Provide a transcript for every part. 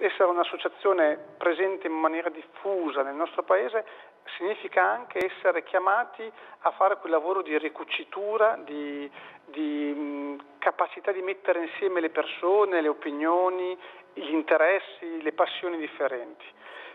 essere un'associazione presente in maniera diffusa nel nostro paese significa anche essere chiamati a fare quel lavoro di ricucitura, di, di capacità di mettere insieme le persone, le opinioni, gli interessi, le passioni differenti.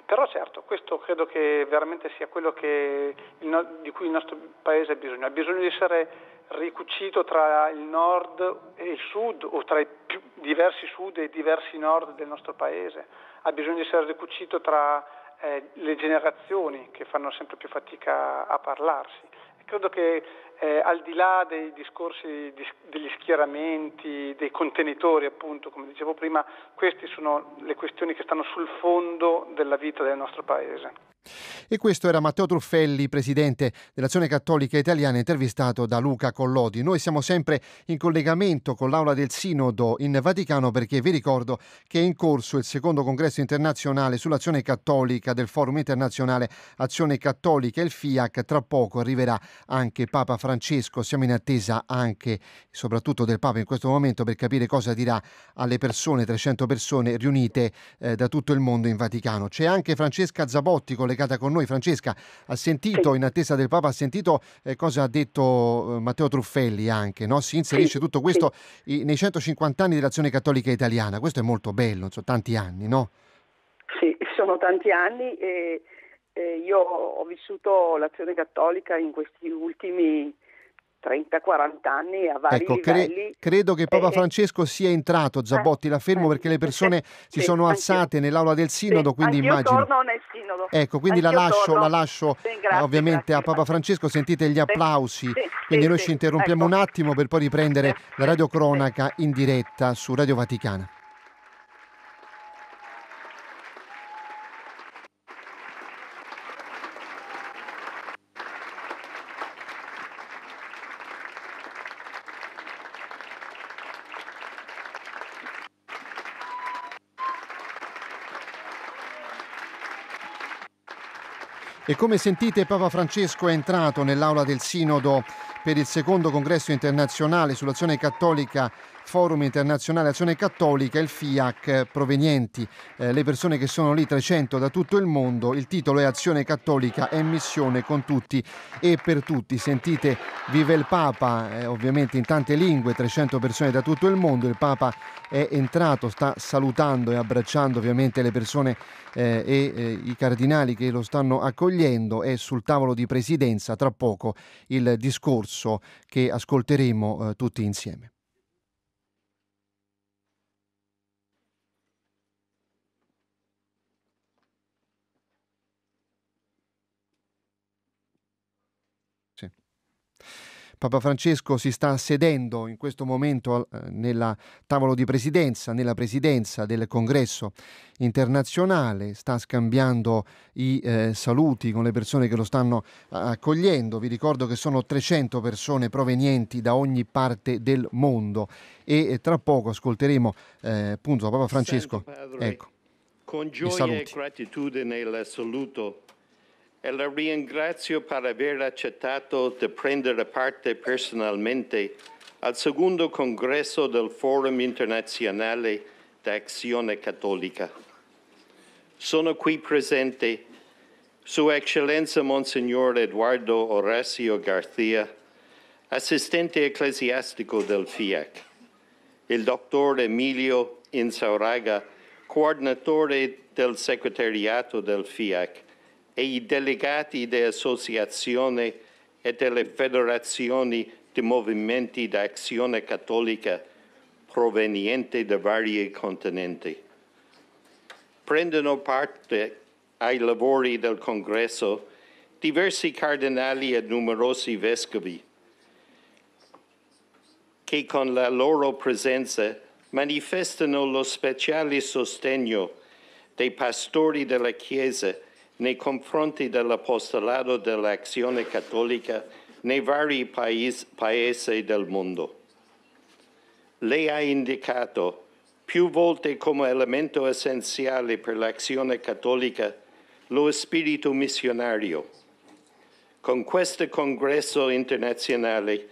Però certo, questo credo che veramente sia quello che, di cui il nostro Paese ha bisogno. Ha bisogno di essere ricucito tra il nord e il sud o tra i più diversi sud e i diversi nord del nostro Paese. Ha bisogno di essere ricucito tra eh, le generazioni che fanno sempre più fatica a parlarsi. credo che eh, al di là dei discorsi di, degli schieramenti, dei contenitori appunto, come dicevo prima, queste sono le questioni che stanno sul fondo della vita del nostro Paese. E questo era Matteo Truffelli, presidente dell'Azione Cattolica Italiana, intervistato da Luca Collodi. Noi siamo sempre in collegamento con l'Aula del Sinodo in Vaticano perché vi ricordo che è in corso il secondo congresso internazionale sull'azione cattolica del Forum internazionale Azione Cattolica, il FIAC. Tra poco arriverà anche Papa Francesco. Siamo in attesa anche, soprattutto del Papa in questo momento, per capire cosa dirà alle persone, 300 persone riunite eh, da tutto il mondo in Vaticano. C'è anche Francesca Zabotti, collegata con noi. Francesca, ha sentito, sì. in attesa del Papa, ha sentito eh, cosa ha detto eh, Matteo Truffelli anche, no? Si inserisce sì, tutto questo sì. nei 150 anni dell'azione cattolica italiana. Questo è molto bello, sono tanti anni, no? Sì, sono tanti anni e, e io ho vissuto l'azione cattolica in questi ultimi 30-40 anni a vari ecco, cre- credo che Papa Francesco sia entrato, Zabotti, la fermo eh, perché le persone si sono alzate nell'aula del sinodo, sì, quindi immagino... sinodo. Ecco, quindi la lascio, la lascio, sì, grazie, ovviamente grazie, a Papa Francesco, sentite gli applausi, sì, quindi noi ci interrompiamo ecco. un attimo per poi riprendere la radiocronaca in diretta su Radio Vaticana. E come sentite Papa Francesco è entrato nell'aula del Sinodo per il secondo congresso internazionale sull'azione cattolica Forum Internazionale Azione Cattolica, il FIAC, provenienti eh, le persone che sono lì, 300 da tutto il mondo. Il titolo è Azione Cattolica e missione con tutti e per tutti. Sentite, vive il Papa, eh, ovviamente in tante lingue, 300 persone da tutto il mondo. Il Papa è entrato, sta salutando e abbracciando ovviamente le persone eh, e eh, i cardinali che lo stanno accogliendo. È sul tavolo di presidenza tra poco il discorso che ascolteremo eh, tutti insieme. Papa Francesco si sta sedendo in questo momento eh, nella tavolo di presidenza, nella presidenza del congresso internazionale, sta scambiando i eh, saluti con le persone che lo stanno accogliendo. Vi ricordo che sono 300 persone provenienti da ogni parte del mondo e eh, tra poco ascolteremo eh, appunto Papa Francesco. Ecco, con gioia e gratitudine il saluto e la ringrazio per aver accettato di prendere parte personalmente al secondo congresso del Forum internazionale d'Azione Cattolica. Sono qui presente Sua Eccellenza Monsignor Eduardo Orazio Garcia, assistente ecclesiastico del FIAC, il dottor Emilio Insauraga, coordinatore del segretariato del FIAC, e i delegati delle associazioni e delle federazioni di movimenti d'azione cattolica provenienti da vari continenti. Prendono parte ai lavori del congresso diversi cardinali e numerosi vescovi che con la loro presenza manifestano lo speciale sostegno dei pastori della Chiesa nei confronti dell'apostolato dell'azione cattolica nei vari paesi, paesi del mondo. Lei ha indicato più volte come elemento essenziale per l'azione cattolica lo spirito missionario. Con questo congresso internazionale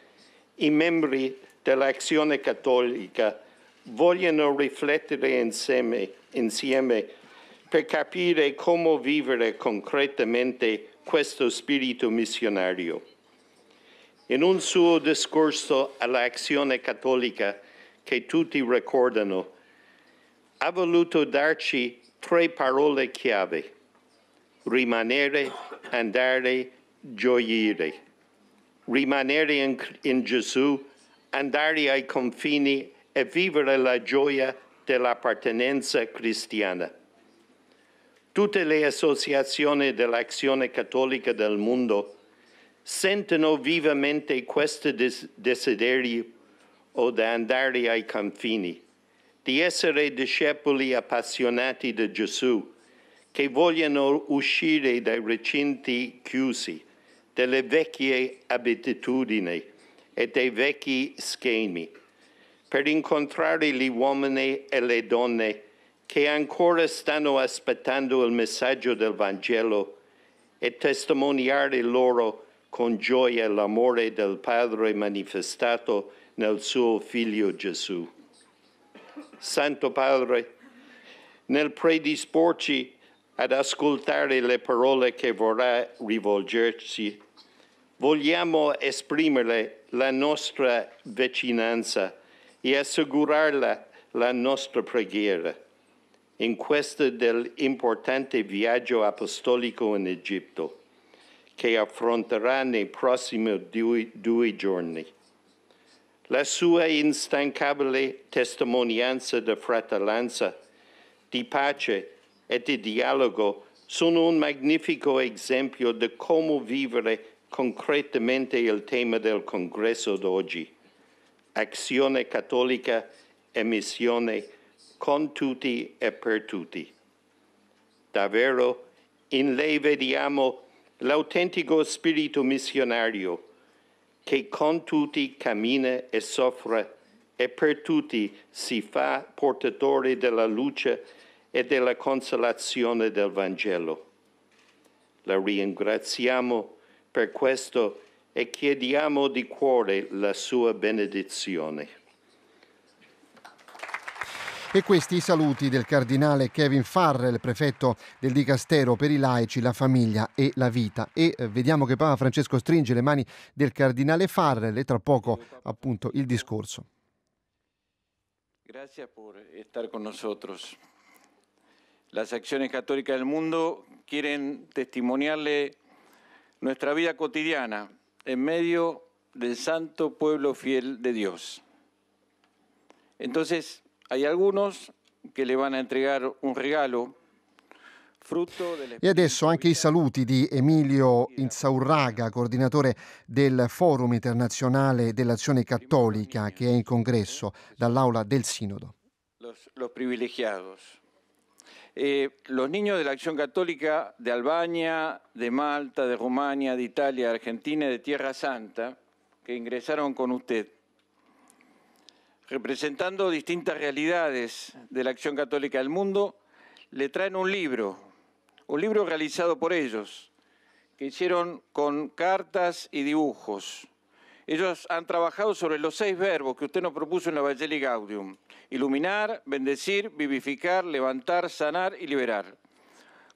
i membri dell'azione cattolica vogliono riflettere insieme insieme per capire come vivere concretamente questo spirito missionario. In un suo discorso all'azione cattolica che tutti ricordano, ha voluto darci tre parole chiave, rimanere, andare, gioire. Rimanere in, in Gesù, andare ai confini e vivere la gioia dell'appartenenza cristiana. Tutte le associazioni dell'azione cattolica del mondo sentono vivamente questo desiderio o di andare ai confini, di essere discepoli appassionati di Gesù, che vogliono uscire dai recinti chiusi, delle vecchie abitudini e dei vecchi schemi, per incontrare gli uomini e le donne che ancora stanno aspettando il messaggio del Vangelo e testimoniare loro con gioia l'amore del Padre manifestato nel suo Figlio Gesù. Santo Padre, nel predisporci ad ascoltare le parole che vorrà rivolgerci, vogliamo esprimere la nostra vicinanza e assicurarla la nostra preghiera in questo dell'importante viaggio apostolico in Egitto che affronterà nei prossimi due, due giorni. La sua instancabile testimonianza di fratellanza, di pace e di dialogo sono un magnifico esempio di come vivere concretamente il tema del congresso d'oggi, azione cattolica e missione con tutti e per tutti. Davvero in lei vediamo l'autentico spirito missionario che con tutti cammina e soffre e per tutti si fa portatore della luce e della consolazione del Vangelo. La ringraziamo per questo e chiediamo di cuore la sua benedizione. E questi i saluti del cardinale Kevin Farrell, prefetto del Dicastero per i laici, la famiglia e la vita. E eh, vediamo che Papa Francesco stringe le mani del cardinale Farrell e tra poco appunto il discorso. Grazie per essere con noi. Las acciones católicas del mundo quieren testimoniarle nuestra vida cotidiana en medio del santo pueblo fiel de Dios. Entonces, Hay algunos che le vanno a entregare un regalo e adesso anche i saluti di Emilio Insaurraga, coordinatore del Forum internazionale dell'azione cattolica che è in congresso dall'aula del Sinodo. Los, los privilegiados. Eh, los niños de la Acción Católica de Albania, de Malta, de Rumania, de Italia, de Argentina y de Tierra Santa, que ingresaron con usted, representando distintas realidades de la acción católica del mundo, le traen un libro, un libro realizado por ellos, que hicieron con cartas y dibujos. Ellos han trabajado sobre los seis verbos que usted nos propuso en la Evangelii Gaudium. Iluminar, bendecir, vivificar, levantar, sanar y liberar.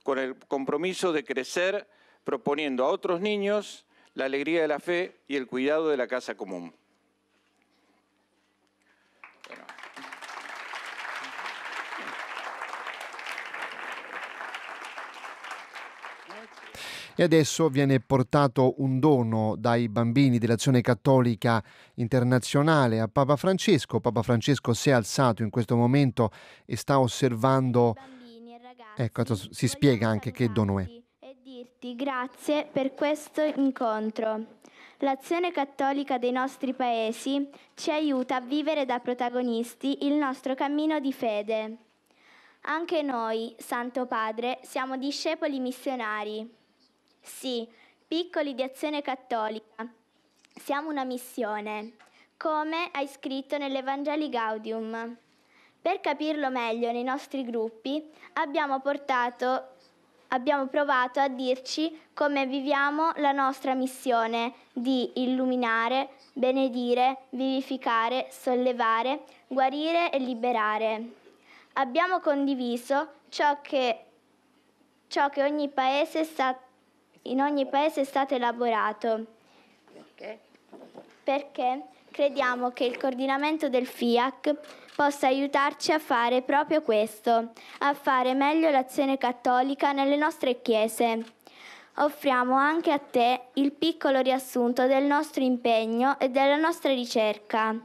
Con el compromiso de crecer proponiendo a otros niños la alegría de la fe y el cuidado de la casa común. E adesso viene portato un dono dai bambini dell'Azione Cattolica Internazionale a Papa Francesco. Papa Francesco si è alzato in questo momento e sta osservando... Ecco, si spiega anche che dono è. E dirti grazie per questo incontro. L'azione cattolica dei nostri paesi ci aiuta a vivere da protagonisti il nostro cammino di fede. Anche noi, Santo Padre, siamo discepoli missionari. Sì, piccoli di azione cattolica. Siamo una missione, come hai scritto nell'Evangeli Gaudium. Per capirlo meglio nei nostri gruppi abbiamo, portato, abbiamo provato a dirci come viviamo la nostra missione di illuminare, benedire, vivificare, sollevare, guarire e liberare. Abbiamo condiviso ciò che, ciò che ogni paese sta, in ogni paese è stato elaborato. Perché? Perché crediamo che il coordinamento del FIAC possa aiutarci a fare proprio questo, a fare meglio l'azione cattolica nelle nostre chiese. Offriamo anche a te il piccolo riassunto del nostro impegno e della nostra ricerca.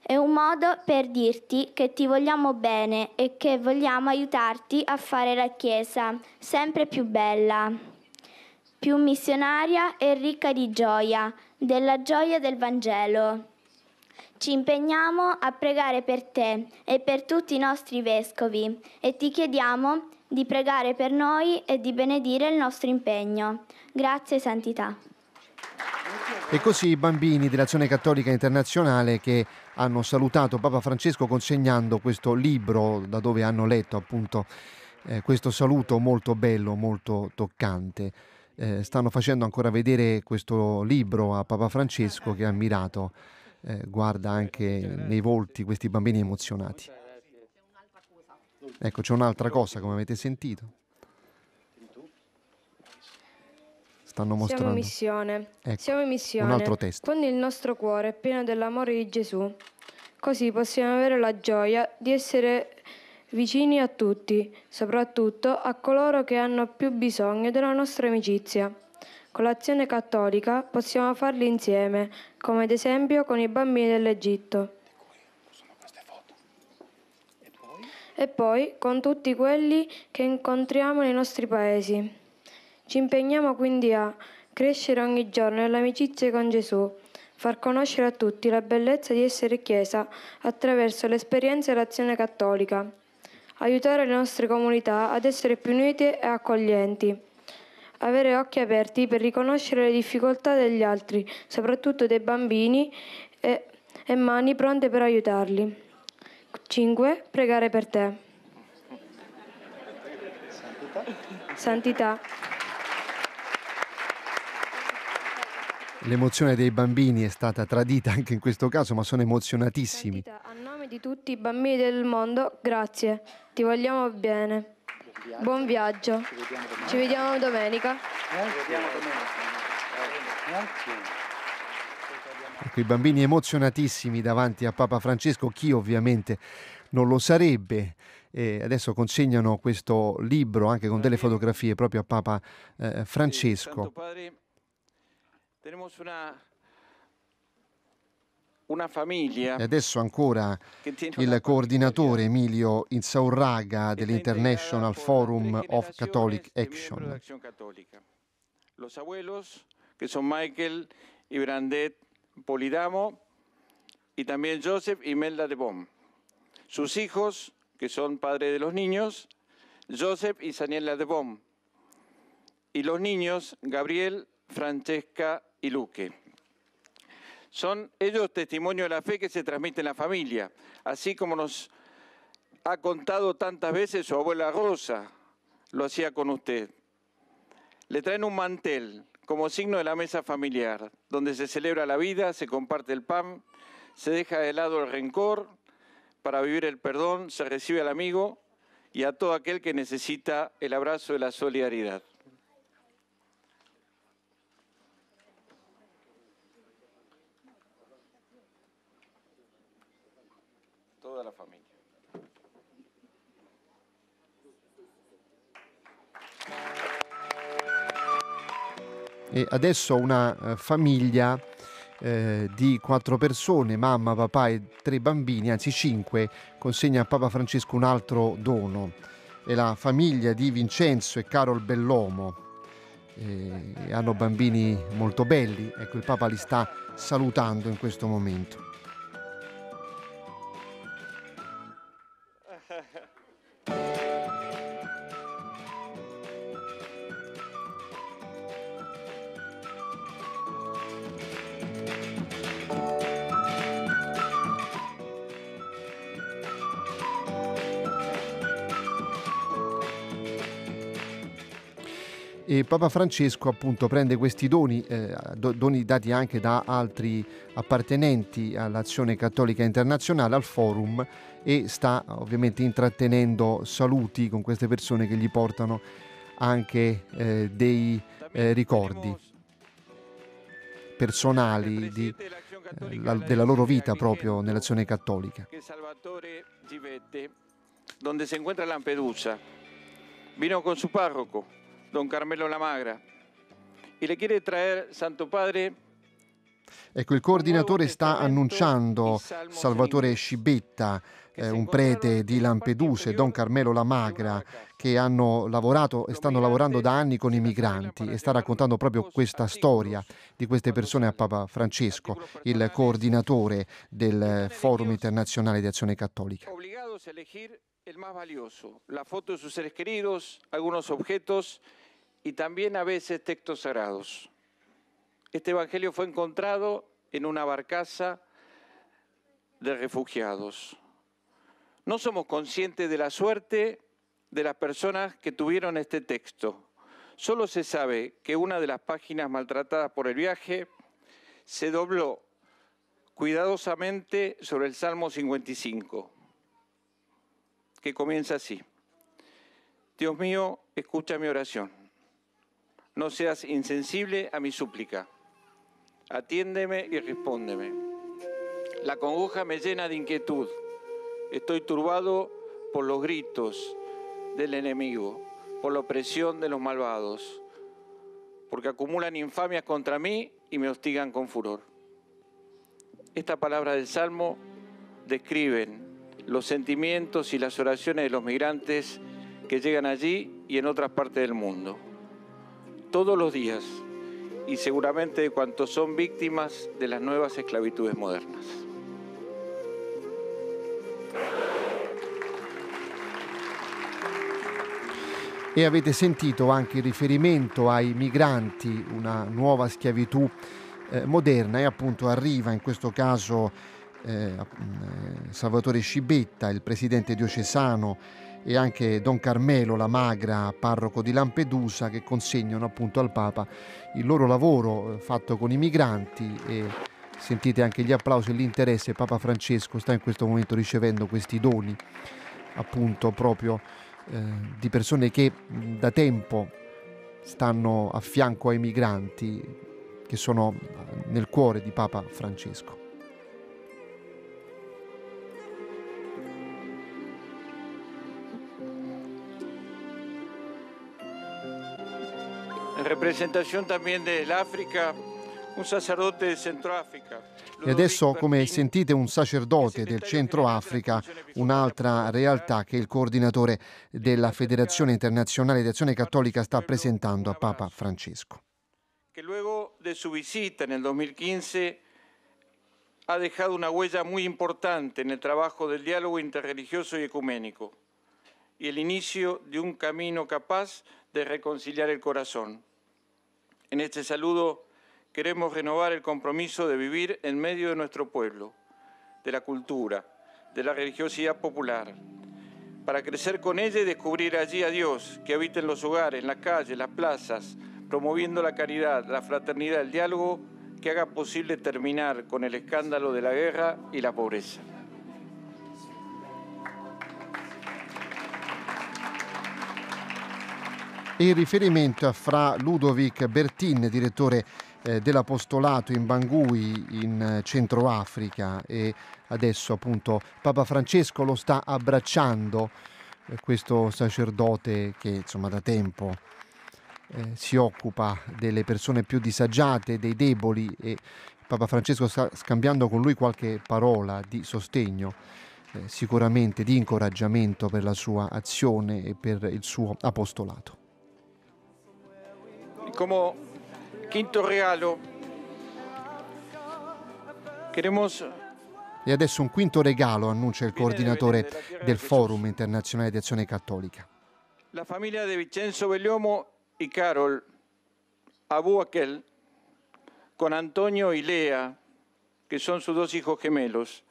È un modo per dirti che ti vogliamo bene e che vogliamo aiutarti a fare la Chiesa sempre più bella, più missionaria e ricca di gioia, della gioia del Vangelo. Ci impegniamo a pregare per te e per tutti i nostri vescovi e ti chiediamo di pregare per noi e di benedire il nostro impegno. Grazie Santità. E così i bambini dell'Azione Cattolica Internazionale che hanno salutato Papa Francesco consegnando questo libro da dove hanno letto appunto eh, questo saluto molto bello, molto toccante. Eh, stanno facendo ancora vedere questo libro a Papa Francesco che ha ammirato eh, guarda anche nei volti questi bambini emozionati. Ecco, c'è un'altra cosa, come avete sentito. Stanno mostrando. Siamo in missione. Ecco, Siamo in missione. Un altro testo. Quando il nostro cuore è pieno dell'amore di Gesù, così possiamo avere la gioia di essere vicini a tutti, soprattutto a coloro che hanno più bisogno della nostra amicizia. Con l'azione cattolica possiamo farli insieme, come ad esempio con i bambini dell'Egitto. E poi con tutti quelli che incontriamo nei nostri paesi. Ci impegniamo quindi a crescere ogni giorno nell'amicizia con Gesù, far conoscere a tutti la bellezza di essere Chiesa attraverso l'esperienza e l'azione cattolica, aiutare le nostre comunità ad essere più unite e accoglienti avere occhi aperti per riconoscere le difficoltà degli altri, soprattutto dei bambini, e, e mani pronte per aiutarli. 5. Pregare per te. Santità. Santità. L'emozione dei bambini è stata tradita anche in questo caso, ma sono emozionatissimi. A nome di tutti i bambini del mondo, grazie. Ti vogliamo bene. Buon viaggio. Ci vediamo domenica. Ecco, i bambini emozionatissimi davanti a Papa Francesco, chi ovviamente non lo sarebbe. E adesso consegnano questo libro anche con delle fotografie proprio a Papa eh, Francesco. Tenemos una una famiglia. E adesso ancora il coordinatore Emilio Insaurraga dell'International Forum of Catholic Action. Los abuelos, que son Michael y Brandet Polidamo, y también Joseph y Melda de Bom. Sus hijos, que son padres de los niños, Joseph y Saniela de Bom. Y los niños, Gabriel, Francesca y Luque. Son ellos testimonio de la fe que se transmite en la familia, así como nos ha contado tantas veces su abuela Rosa, lo hacía con usted. Le traen un mantel como signo de la mesa familiar, donde se celebra la vida, se comparte el pan, se deja de lado el rencor, para vivir el perdón, se recibe al amigo y a todo aquel que necesita el abrazo de la solidaridad. E adesso una uh, famiglia eh, di quattro persone, mamma, papà e tre bambini, anzi cinque, consegna a Papa Francesco un altro dono. È la famiglia di Vincenzo e Carol Bellomo. Eh, hanno bambini molto belli, ecco il Papa li sta salutando in questo momento. E Papa Francesco appunto prende questi doni, eh, doni dati anche da altri appartenenti all'azione cattolica internazionale, al forum e sta ovviamente intrattenendo saluti con queste persone che gli portano anche eh, dei eh, ricordi personali di, eh, la, della loro vita proprio nell'azione cattolica. Donde se encuentra Lampedusa, vino con su párroco don Carmelo Lamagra, e le quiere traer Santo Padre. Ecco, il coordinatore sta annunciando Salvatore Scibetta, eh, un prete di Lampedusa, e Don Carmelo Lamagra, che hanno lavorato e stanno lavorando da anni con i migranti e sta raccontando proprio questa storia di queste persone a Papa Francesco, il coordinatore del Forum Internazionale di Azione Cattolica. Obligados a elegir el más valioso, la foto de sus seres queridos, algunos objetos y también a veces textos sagrados. Este Evangelio fue encontrado en una barcaza de refugiados. No somos conscientes de la suerte de las personas que tuvieron este texto. Solo se sabe que una de las páginas maltratadas por el viaje se dobló cuidadosamente sobre el Salmo 55, que comienza así. Dios mío, escucha mi oración no seas insensible a mi súplica. Atiéndeme y respóndeme. La congoja me llena de inquietud. Estoy turbado por los gritos del enemigo, por la opresión de los malvados, porque acumulan infamias contra mí y me hostigan con furor. Esta palabra del Salmo describen los sentimientos y las oraciones de los migrantes que llegan allí y en otras partes del mundo todos los días y seguramente de cuantos son víctimas de las nuevas esclavitudes modernas. E avete sentito anche il riferimento ai migranti, una nuova schiavitù eh, moderna e appunto arriva in questo caso eh, eh Salvatore Scibetta, il presidente diocesano e anche Don Carmelo la Magra, parroco di Lampedusa, che consegnano appunto al Papa il loro lavoro eh, fatto con i migranti e sentite anche gli applausi e l'interesse. Papa Francesco sta in questo momento ricevendo questi doni appunto proprio eh, di persone che da tempo stanno a fianco ai migranti che sono nel cuore di Papa Francesco. In rappresentazione también dell'Africa, un sacerdote del Centro Africa. E adesso, come sentite, un sacerdote del Centro Africa, un'altra realtà che il coordinatore della Federazione Internazionale di Azione Cattolica sta presentando a Papa Francesco. Che luego de su visita nel 2015 ha dejado una huella muy importante nel trabajo del diálogo interreligioso y ecuménico y el inicio de un camino capaz de reconciliar el corazón. En este saludo queremos renovar el compromiso de vivir en medio de nuestro pueblo, de la cultura, de la religiosidad popular, para crecer con ella y descubrir allí a Dios que habita en los hogares, en las calles, las plazas, promoviendo la caridad, la fraternidad, el diálogo que haga posible terminar con el escándalo de la guerra y la pobreza. Il riferimento fra Ludovic Bertin, direttore eh, dell'apostolato in Bangui in eh, Centro Africa e adesso appunto Papa Francesco lo sta abbracciando eh, questo sacerdote che insomma da tempo eh, si occupa delle persone più disagiate, dei deboli e Papa Francesco sta scambiando con lui qualche parola di sostegno, sicuramente di incoraggiamento per la sua azione e per il suo apostolato. Como quinto regalo, queremos e adesso un quinto regalo annuncia il coordinatore del Forum Internazionale di Azione Cattolica. La famiglia di Vincenzo Bellomo e Carol Abu Akel, con Antonio y Lea, che sono sus dos hijos gemelos,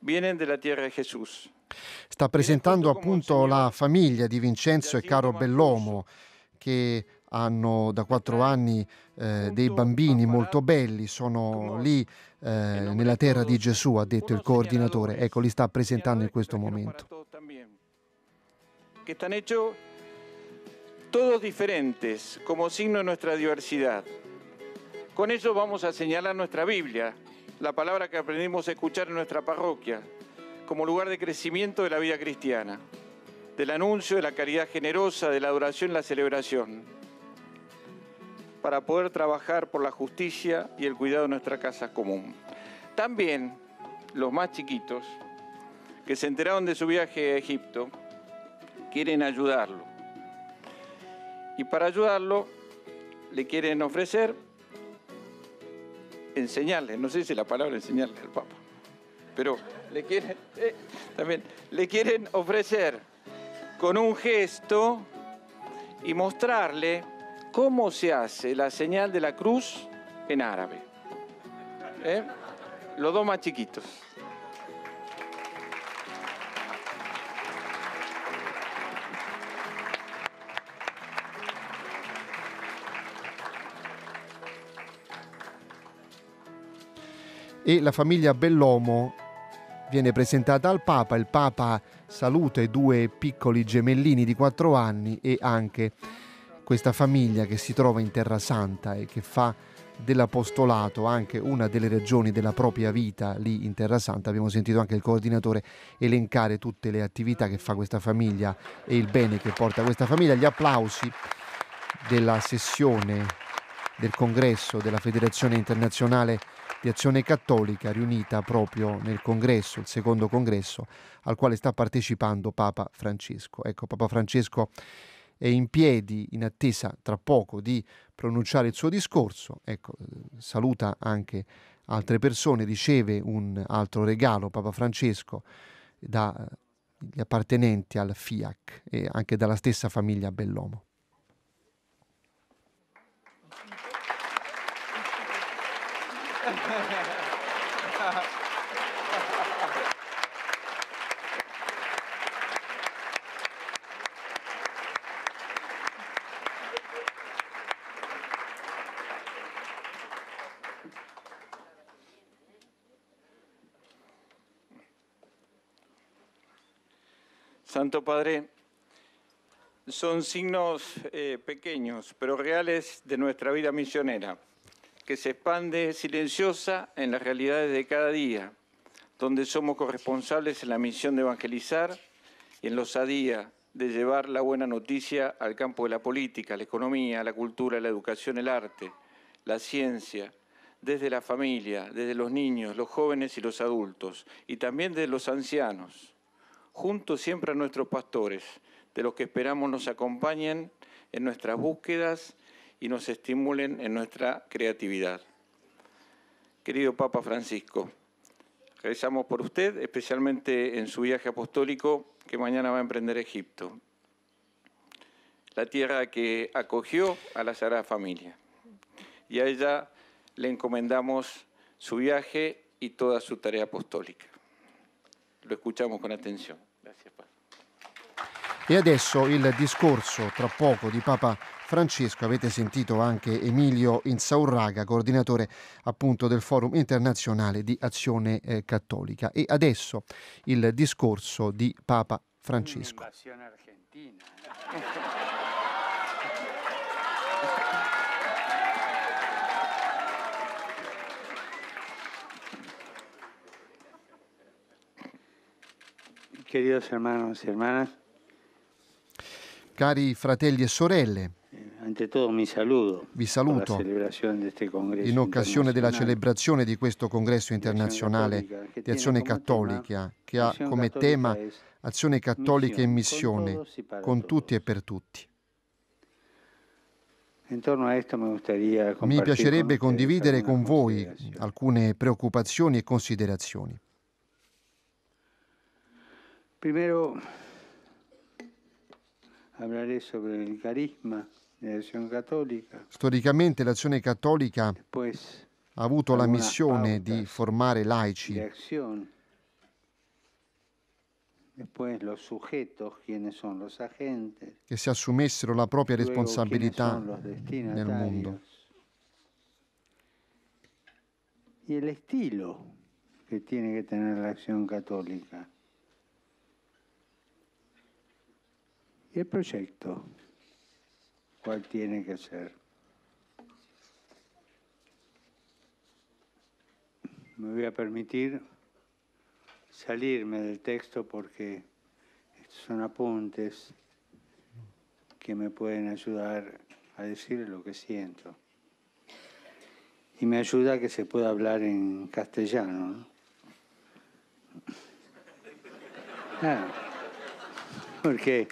vienen de la tierra de Jesús. Sta presentando appunto la famiglia di Vincenzo e Caro Bellomo che hanno da quattro anni eh, dei bambini molto belli, sono lì eh, nella terra di Gesù, ha detto il coordinatore. Ecco, li sta presentando in questo momento. Che están hechos todos diferentes, como signo de nuestra diversidad. Con eso vamos a señalar nuestra Biblia, la palabra que aprendimos a escuchar en nuestra parroquia, como lugar de crecimiento de la vida cristiana, del anuncio de la caridad generosa, de la adoración y la celebración, para poder trabajar por la justicia y el cuidado de nuestra casa común. También los más chiquitos, que se enteraron de su viaje a Egipto, quieren ayudarlo. Y para ayudarlo, le quieren ofrecer enseñarle, no sé si la palabra enseñarle al Papa, pero le quieren, eh, también, le quieren ofrecer con un gesto y mostrarle cómo se hace la señal de la cruz en árabe. ¿Eh? Los dos más chiquitos. e la famiglia Bellomo viene presentata al Papa, il Papa saluta i due piccoli gemellini di quattro anni e anche questa famiglia che si trova in Terra Santa e che fa dell'apostolato anche una delle ragioni della propria vita lì in Terra Santa. Abbiamo sentito anche il coordinatore elencare tutte le attività che fa questa famiglia e il bene che porta questa famiglia. Gli applausi della sessione del congresso della Federazione Internazionale di Azione Cattolica riunita proprio nel congresso, il secondo congresso al quale sta partecipando Papa Francesco. Ecco, Papa Francesco è in piedi in attesa tra poco di pronunciare il suo discorso. Ecco, saluta anche altre persone, riceve un altro regalo Papa Francesco dagli appartenenti al FIAC e anche dalla stessa famiglia Bellomo. Santo Padre, son signos eh, pequeños pero reales de nuestra vida misionera que se expande silenciosa en las realidades de cada día, donde somos corresponsables en la misión de evangelizar y en la osadía de llevar la buena noticia al campo de la política, la economía, la cultura, la educación, el arte, la ciencia, desde la familia, desde los niños, los jóvenes y los adultos, y también desde los ancianos, juntos siempre a nuestros pastores, de los que esperamos nos acompañen en nuestras búsquedas y nos estimulen en nuestra creatividad. Querido Papa Francisco, rezamos por usted, especialmente en su viaje apostólico que mañana va a emprender Egipto, la tierra que acogió a la Sagrada Familia. Y a ella le encomendamos su viaje y toda su tarea apostólica. Lo escuchamos con atención. Gracias, Padre. E adesso il discorso tra poco di Papa Francesco, avete sentito anche Emilio Insaurraga, coordinatore appunto del Forum internazionale di azione eh, cattolica. E adesso il discorso di Papa Francesco. Queridos hermanos y hermanas, Cari fratelli e sorelle, vi saluto in occasione della celebrazione di questo congresso internazionale di azione cattolica che ha come tema azione cattolica e missione con tutti e per tutti. Mi piacerebbe condividere con voi alcune preoccupazioni e considerazioni. Primero hablaré sobre el carisma Storicamente l'azione cattolica ha avuto la missione di formare laici. después los sujetos, quiénes son los agentes, che si assumessero la propria luego quiénes responsabilità son los nel destinatarios. mondo. Y el estilo que tiene que tener la acción Y el proyecto, cuál tiene que ser. Me voy a permitir salirme del texto porque estos son apuntes que me pueden ayudar a decir lo que siento. Y me ayuda que se pueda hablar en castellano. ¿no? Claro. Porque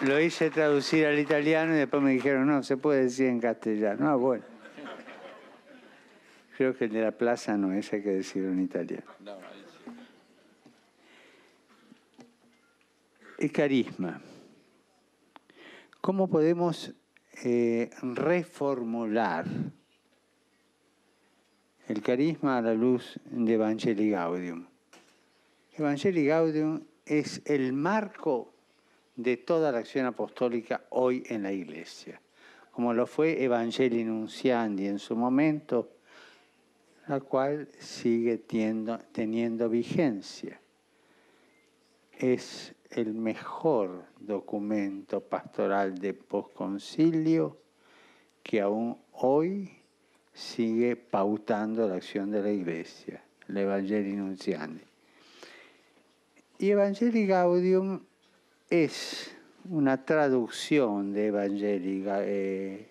lo hice traducir al italiano y después me dijeron, no, se puede decir en castellano. Ah, bueno. Creo que el de la plaza no es, hay que decirlo en italiano. El carisma. ¿Cómo podemos eh, reformular el carisma a la luz de Evangelii Gaudium? Evangelii Gaudium es el marco de toda la acción apostólica hoy en la Iglesia, como lo fue Evangelii Nunciandi en su momento, la cual sigue teniendo vigencia. Es el mejor documento pastoral de posconcilio que aún hoy sigue pautando la acción de la Iglesia, el Evangelii Nunciandi. Y Evangelii Gaudium es una traducción de Evangelii Ga- eh,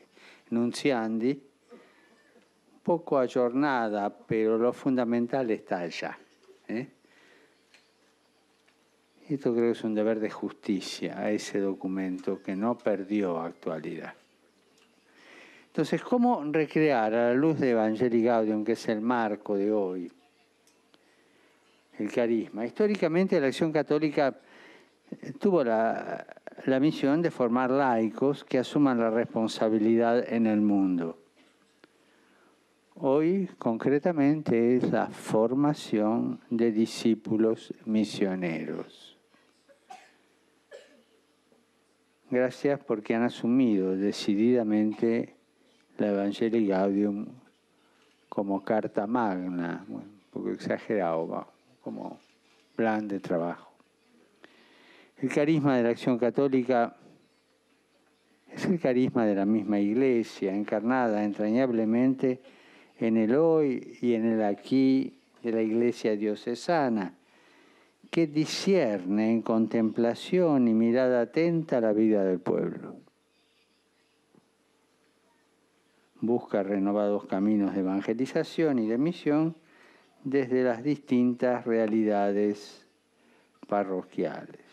Nunciandi, un poco aggiornada, pero lo fundamental está allá. ¿eh? Esto creo que es un deber de justicia a ese documento que no perdió actualidad. Entonces, ¿cómo recrear a la luz de Evangelii Gaudium, que es el marco de hoy, el carisma? Históricamente la acción católica tuvo la, la misión de formar laicos que asuman la responsabilidad en el mundo. Hoy, concretamente, es la formación de discípulos misioneros. Gracias porque han asumido decididamente la Evangelii Gaudium como carta magna, un poco exagerado, como plan de trabajo. El carisma de la acción católica es el carisma de la misma iglesia, encarnada entrañablemente en el hoy y en el aquí de la iglesia diocesana, que discierne en contemplación y mirada atenta la vida del pueblo. Busca renovados caminos de evangelización y de misión desde las distintas realidades parroquiales.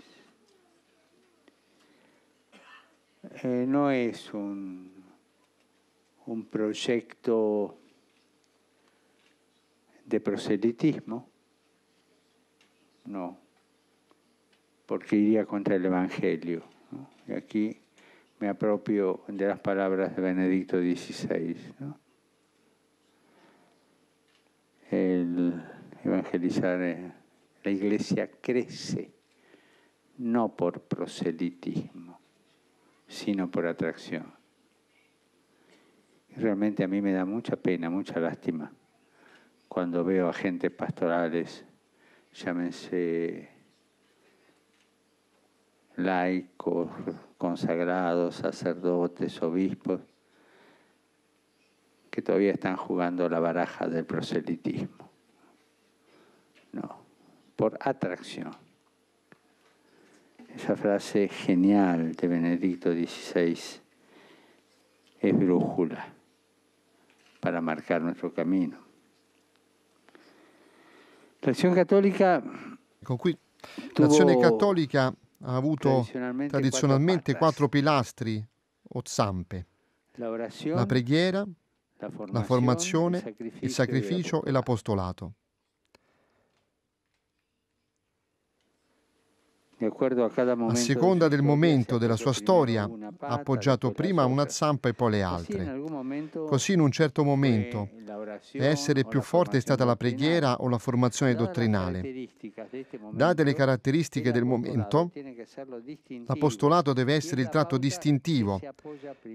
Eh, no es un, un proyecto de proselitismo, no, porque iría contra el Evangelio. Y aquí me apropio de las palabras de Benedicto XVI. El evangelizar, eh, la iglesia crece, no por proselitismo, sino por atracción. Realmente a mí me da mucha pena, mucha lástima cuando veo agentes pastorales, llámense laicos, consagrados, sacerdotes, obispos, que todavía están jugando la baraja del proselitismo. No, por atracción. Esa frase genial de Benedicto XVI es brújula para marcar nuestro camino. La acción católica Ecco qui l'azione cattolica ha avuto tradizionalmente tradizionalmente quattro quattro pilastri o zampe, la oración, la preghiera, la la formazione, il sacrificio e l'apostolato. De acuerdo a seconda del momento si della sua storia, ha appoggiato prima una zampa e poi le altre. Così in un certo momento essere più forte è stata la preghiera o la formazione dottrinale. Date le caratteristiche del momento, l'apostolato deve essere il tratto distintivo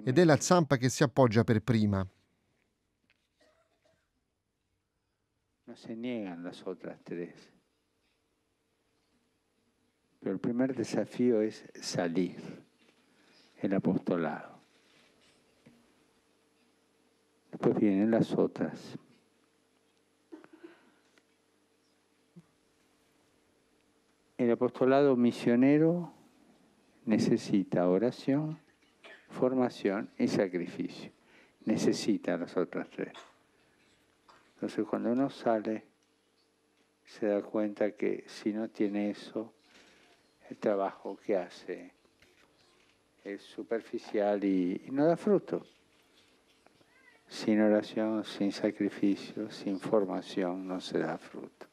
ed è la zampa che si appoggia per prima. No se niegan las otras tres. Pero el primer desafío es salir, el apostolado. Después vienen las otras. El apostolado misionero necesita oración, formación y sacrificio. Necesita las otras tres. Entonces cuando uno sale, se da cuenta que si no tiene eso, el trabajo que hace es superficial y, no da fruto. Sin oración, sin sacrificio, sin formación, no se da fruto.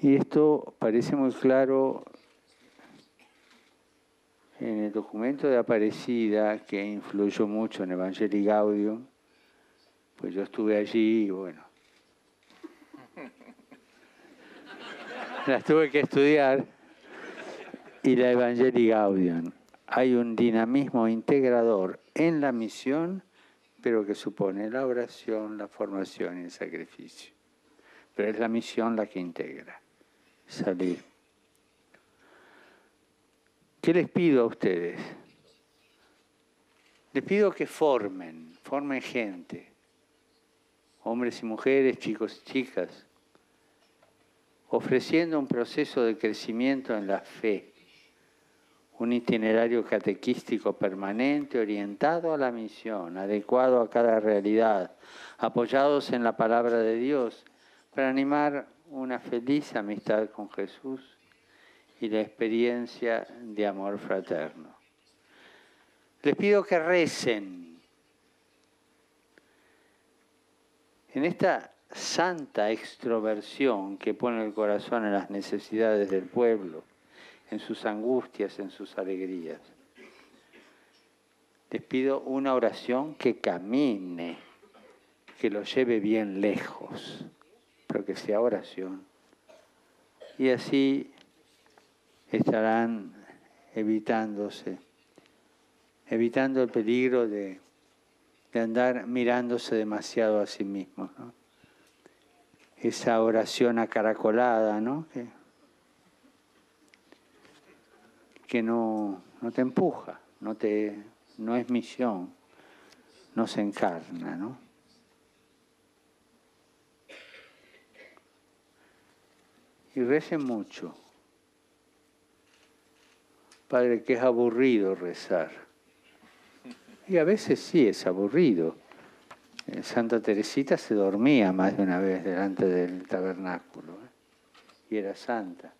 Y esto parece muy claro en el documento de Aparecida, que influyó mucho en Evangelii Gaudium, pues yo estuve allí y bueno, las tuve que estudiar, y la Evangelii Gaudium. Hay un dinamismo integrador en la misión, pero que supone la oración, la formación y el sacrificio. Pero es la misión la que integra, salir. ¿Qué les pido a ustedes? Les pido que formen, formen gente, hombres y mujeres, chicos y chicas, ofreciendo un proceso de crecimiento en la fe, un itinerario catequístico permanente orientado a la misión, adecuado a cada realidad, apoyados en la palabra de Dios, para animar una feliz amistad con Jesús y la experiencia de amor fraterno. Les pido que recen. En esta santa extroversión que pone el corazón en las necesidades del pueblo, en sus angustias, en sus alegrías. Les pido una oración que camine, que lo lleve bien lejos, pero que sea oración. Y así estarán evitándose, evitando el peligro de, de andar mirándose demasiado a sí mismos. ¿no? Esa oración acaracolada, ¿no? Que, no, no te empuja, no, te, no es misión, no se encarna, ¿no? Y recen mucho. Padre, que es aburrido rezar. Y a veces sí es aburrido. Santa Teresita se dormía más de una vez delante del tabernáculo ¿eh? y era santa,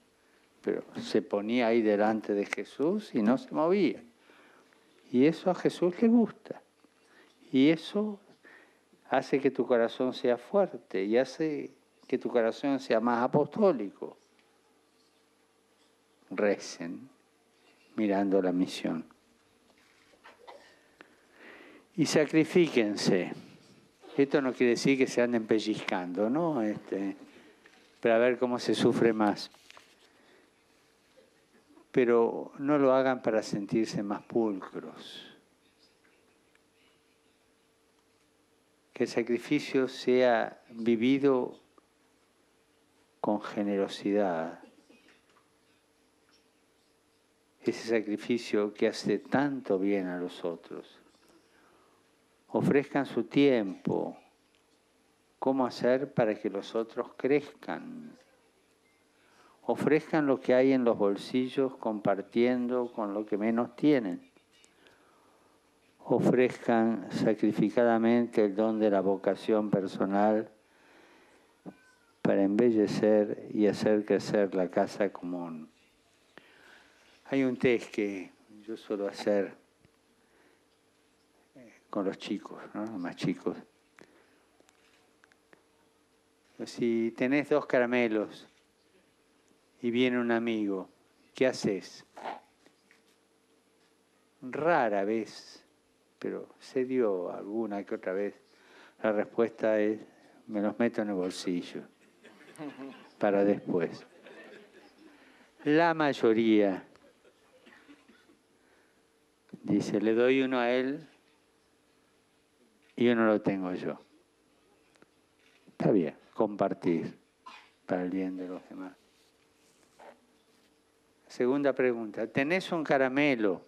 pero se ponía ahí delante de Jesús y no se movía. Y eso a Jesús le gusta. Y eso hace que tu corazón sea fuerte y hace que tu corazón sea más apostólico. Recen mirando la misión. Y sacrifíquense. Esto no quiere decir que se anden pellizcando, ¿no? Este, para ver cómo se sufre más. Pero no lo hagan para sentirse más pulcros. Que el sacrificio sea vivido con generosidad, ese sacrificio que hace tanto bien a los otros. Ofrezcan su tiempo. ¿Cómo hacer para que los otros crezcan? Ofrezcan lo que hay en los bolsillos compartiendo con lo que menos tienen. Ofrezcan sacrificadamente el don de la vocación personal para embellecer y hacer crecer la casa común. Hay un test que yo suelo hacer con los chicos, ¿no? los más chicos. Si tenés dos caramelos y viene un amigo, ¿qué haces? rara vez, pero se dio alguna que otra vez, la respuesta es, me los meto en el bolsillo para después. La mayoría dice, le doy uno a él y uno lo tengo yo. Está bien, compartir para el bien de los demás. Segunda pregunta, ¿tenés un caramelo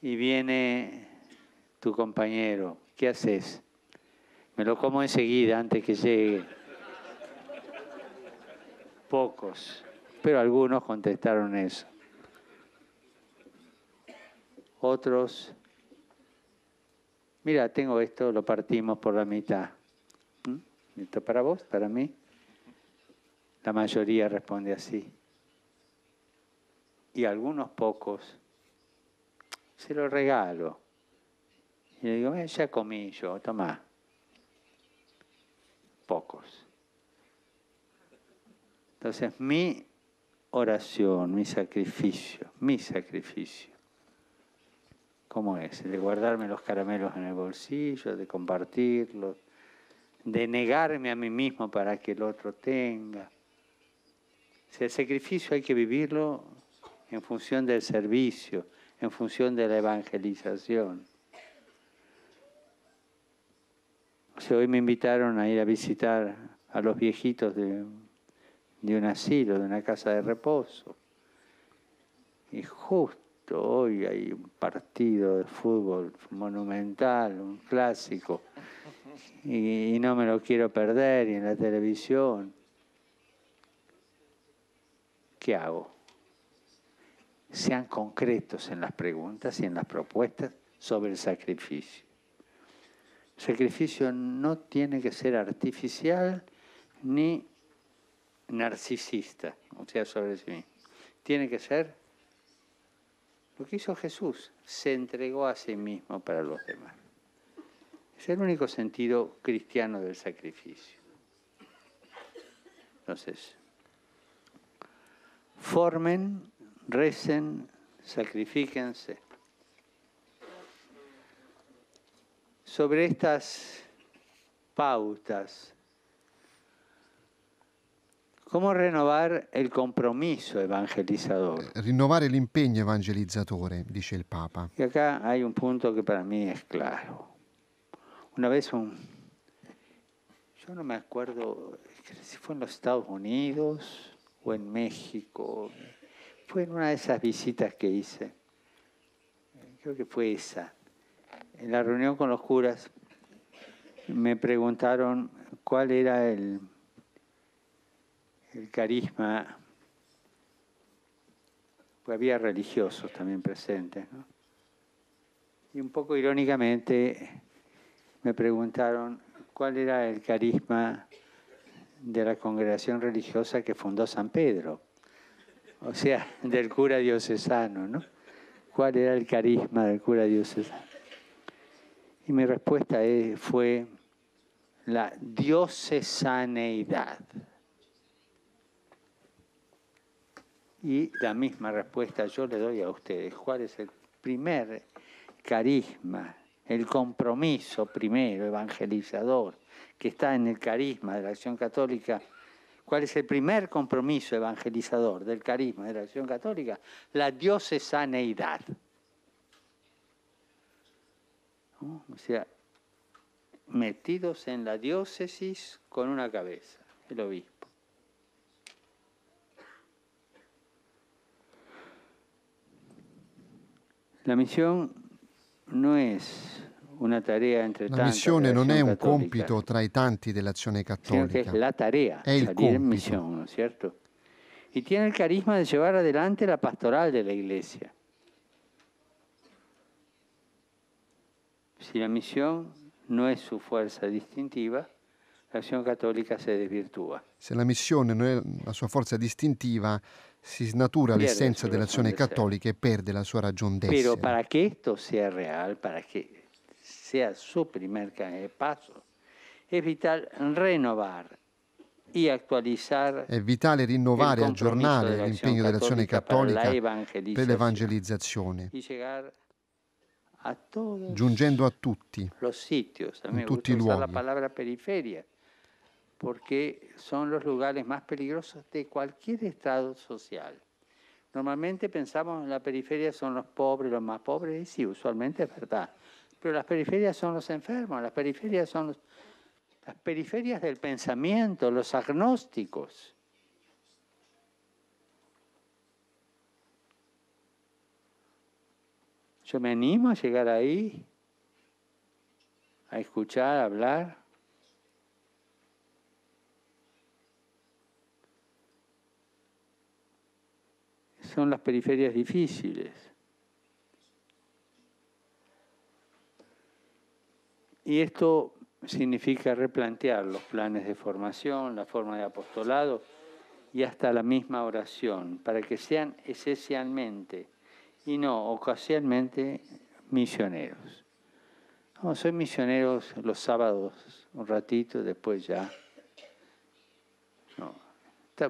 y viene tu compañero? ¿Qué haces? Me lo como enseguida antes que llegue. Pocos, pero algunos contestaron eso. Otros, mira, tengo esto, lo partimos por la mitad. ¿Mm? ¿Esto para vos? ¿Para mí? La mayoría responde así. Y algunos pocos, se lo regalo. Y le digo, eh, ya comí yo, toma. Pocos. Entonces, mi oración, mi sacrificio, mi sacrificio, ¿cómo es? De guardarme los caramelos en el bolsillo, de compartirlos, de negarme a mí mismo para que el otro tenga. Si el sacrificio hay que vivirlo en función del servicio, en función de la evangelización. O hoy me invitaron a ir a visitar a los viejitos de, de un asilo, de una casa de reposo. Y justo hoy hay un partido de fútbol monumental, un clásico, y, y no me lo quiero perder, y en la televisión. ¿Qué hago? sean concretos en las preguntas y en las propuestas sobre el sacrificio. El sacrificio no tiene que ser artificial ni narcisista, o sea, sobre sí mismo. Tiene que ser lo que hizo Jesús, se entregó a sí mismo para los demás. Es el único sentido cristiano del sacrificio. Entonces, formen recen, sacrifíquense. Sobre estas pautas, ¿cómo renovar el compromiso evangelizador? Rinnovare l'impegno evangelizzatore, dice il Papa. Y acá hay un punto que para mí es claro. Una vez un, yo no me acuerdo si fue en los Estados Unidos o en México, fue en una de esas visitas que hice, creo que fue esa, en la reunión con los curas, me preguntaron cuál era el, el carisma, pues había religiosos también presentes, y un poco irónicamente me preguntaron cuál era el carisma de la congregación religiosa que fundó San Pedro o sea, del cura diocesano, ¿no? ¿Cuál era el carisma del cura diocesano? Y mi respuesta fue la diocesaneidad. Y la misma respuesta yo le doy a ustedes. ¿Cuál es el primer carisma, el compromiso primero, evangelizador, que está en el carisma de la acción católica? ¿Cuál es el primer compromiso evangelizador del carisma de la acción católica? La diocesaneidad. O sea, metidos en la diócesis con una cabeza, el obispo. La misión no es una tarea entre La missione non è un compito tra i tanti dell'azione cattolica. Es la tarea, è il compito. misión, ¿no es? Y tiene el carisma de llevar adelante la pastoral de la iglesia. Si la misión no es su fuerza distintiva, la acción católica se desvirtúa. Se la missione non è la sua forza distintiva, si snatura l'essenza dell'azione cattolica e perde la sua ragion d'essere. para que esto sea real, para que sea su primer eh, paso, es vital renovar y actualizar È vitale rinnovare e aggiornare l'impegno dell'azione cattolica per l'evangelizzazione, giungendo a tutti, in tutti i luoghi. Perché sono i luoghi più pericolosi di qualsiasi stato sociale. Normalmente pensamos en la periferia son los pobres, los más pobres, y sí, usualmente es verdad. Pero las periferias son los enfermos, las periferias son los, las periferias del pensamiento, los agnósticos. Yo me animo a llegar ahí, a escuchar, a hablar. Son las periferias difíciles. Y esto significa replantear los planes de formación, la forma de apostolado y hasta la misma oración, para que sean esencialmente y no ocasionalmente misioneros. No, soy misioneros los sábados un ratito, después ya. No.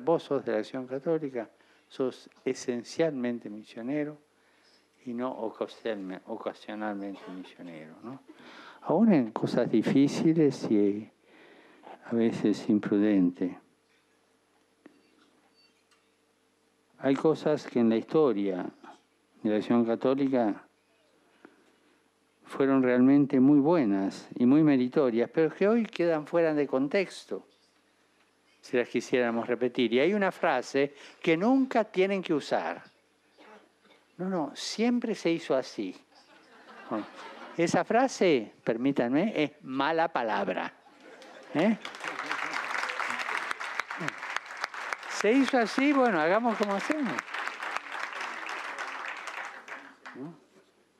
Vos sos de la Acción Católica, sos esencialmente misionero y no ocasionalmente misionero. ¿no? aún en cosas difíciles y a veces imprudentes. Hay cosas que en la historia de la acción católica fueron realmente muy buenas y muy meritorias, pero que hoy quedan fuera de contexto, si las quisiéramos repetir. Y hay una frase que nunca tienen que usar. No, no, siempre se hizo así. Esa frase, permítanme, es mala palabra. ¿eh? Se hizo así, bueno, hagamos como hacemos.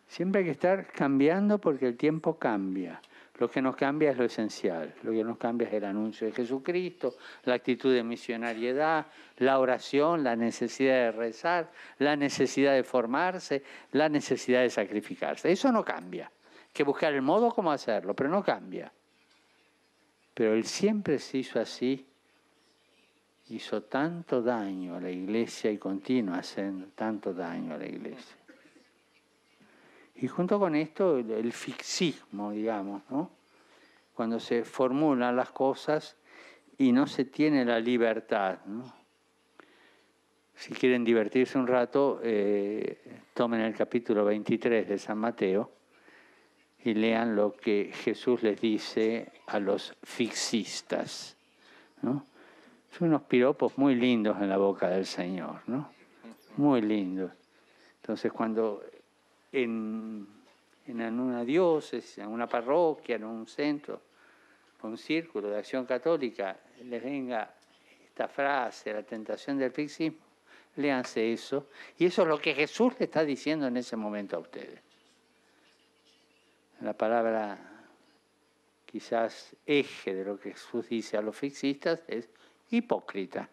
Siempre hay que estar cambiando porque el tiempo cambia. Lo que nos cambia es lo esencial, lo que nos cambia es el anuncio de Jesucristo, la actitud de misionariedad, la oración, la necesidad de rezar, la necesidad de formarse, la necesidad de sacrificarse. Eso no cambia que buscar el modo como hacerlo, pero no cambia. Pero él siempre se hizo así, hizo tanto daño a la iglesia y continúa haciendo tanto daño a la iglesia. Y junto con esto, el, fixismo, digamos, ¿no? cuando se formulan las cosas y no se tiene la libertad. ¿no? Si quieren divertirse un rato, eh, tomen el capítulo 23 de San Mateo y lean lo que Jesús les dice a los fixistas. ¿no? Son unos piropos muy lindos en la boca del Señor, ¿no? Muy lindos. Entonces, cuando en, en una diócesis, en una parroquia, en un centro, un círculo de acción católica, les venga esta frase, la tentación del fixismo, léanse eso. Y eso es lo que Jesús le está diciendo en ese momento a ustedes la palabra quizás eje de lo que Jesús dice a los fixistas es hipócrita.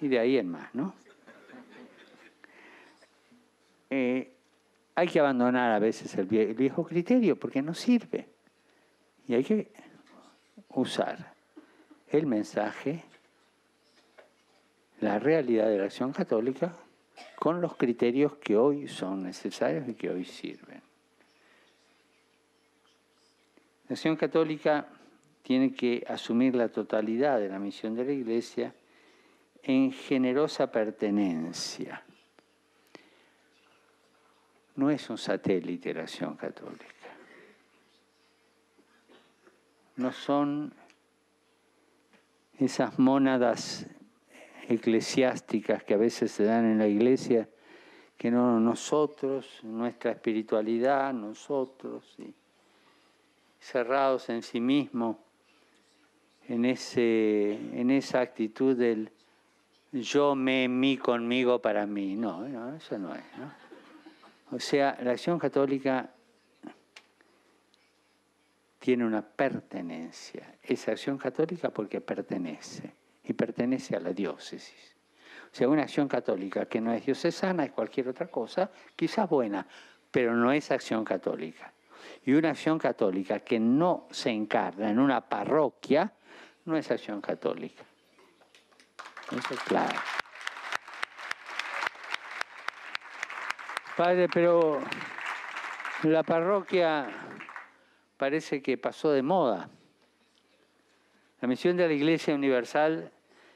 Y de ahí en más, ¿no? Eh, hay que abandonar a veces el viejo criterio porque no sirve. Y hay que usar el mensaje, la realidad de la acción católica, con los criterios que hoy son necesarios y que hoy sirven. La acción católica tiene que asumir la totalidad de la misión de la Iglesia en generosa pertenencia. No es un satélite la acción católica. No son esas mónadas eclesiásticas que a veces se dan en la iglesia, que no nosotros, nuestra espiritualidad, nosotros cerrados en sí mismo, en, ese, en esa actitud del yo, me, mí, conmigo, para mí. No, no eso no es. O sea, la acción católica tiene una pertenencia. Es acción católica porque pertenece, y pertenece a la diócesis. O sea, una acción católica que no es diocesana, es cualquier otra cosa, quizás buena, pero no es acción católica y una acción católica que no se encarna en una parroquia no es acción católica. Eso es claro. Padre, pero la parroquia parece que pasó de moda. La misión de la Iglesia Universal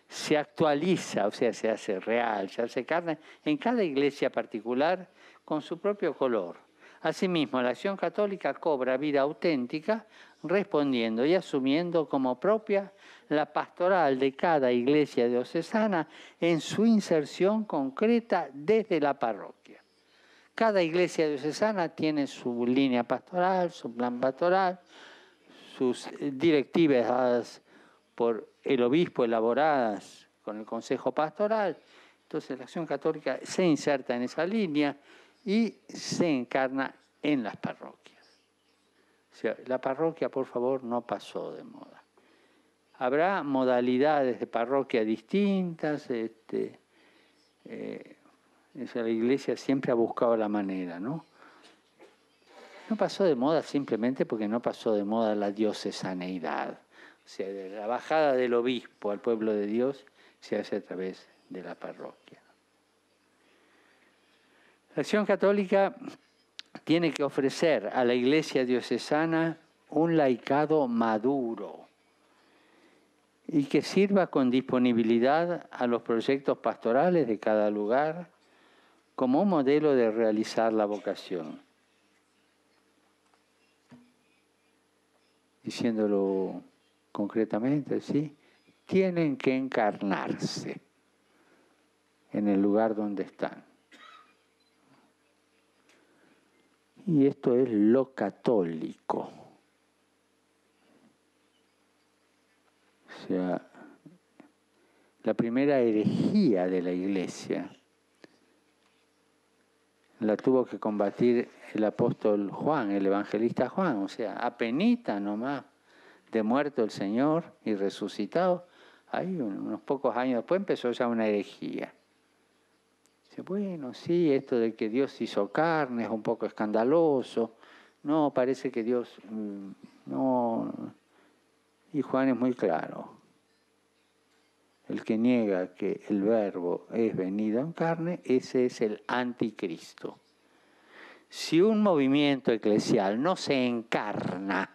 se actualiza, o sea, se hace real, se hace carne en cada iglesia particular con su propio color. Asimismo, la acción católica cobra vida auténtica respondiendo y asumiendo como propia la pastoral de cada iglesia diocesana en su inserción concreta desde la parroquia. Cada iglesia diocesana tiene su línea pastoral, su plan pastoral, sus directivas por el obispo elaboradas con el consejo pastoral. Entonces la acción católica se inserta en esa línea y se encarna en las parroquias. La parroquia, por favor, no pasó de moda. Habrá modalidades de parroquia distintas. Este, eh, la iglesia siempre ha buscado la manera, ¿no? No pasó de moda simplemente porque no pasó de moda la diocesaneidad. O sea, la bajada del obispo al pueblo de Dios se hace a través de la parroquia. La acción católica tiene que ofrecer a la iglesia diocesana un laicado maduro y que sirva con disponibilidad a los proyectos pastorales de cada lugar como un modelo de realizar la vocación. Diciéndolo concretamente, ¿sí? Tienen que encarnarse en el lugar donde están. Y esto es lo católico. O sea, la primera herejía de la iglesia la tuvo que combatir el apóstol Juan, el evangelista Juan, o sea, apenita nomás de muerto el Señor y resucitado, ahí unos pocos años después empezó ya una herejía. Dice, bueno, sí, esto de que Dios hizo carne es un poco escandaloso. No, parece que Dios mm, no. Y Juan es muy claro. El que niega que el verbo es venido en carne, ese es el anticristo. Si un movimiento eclesial no se encarna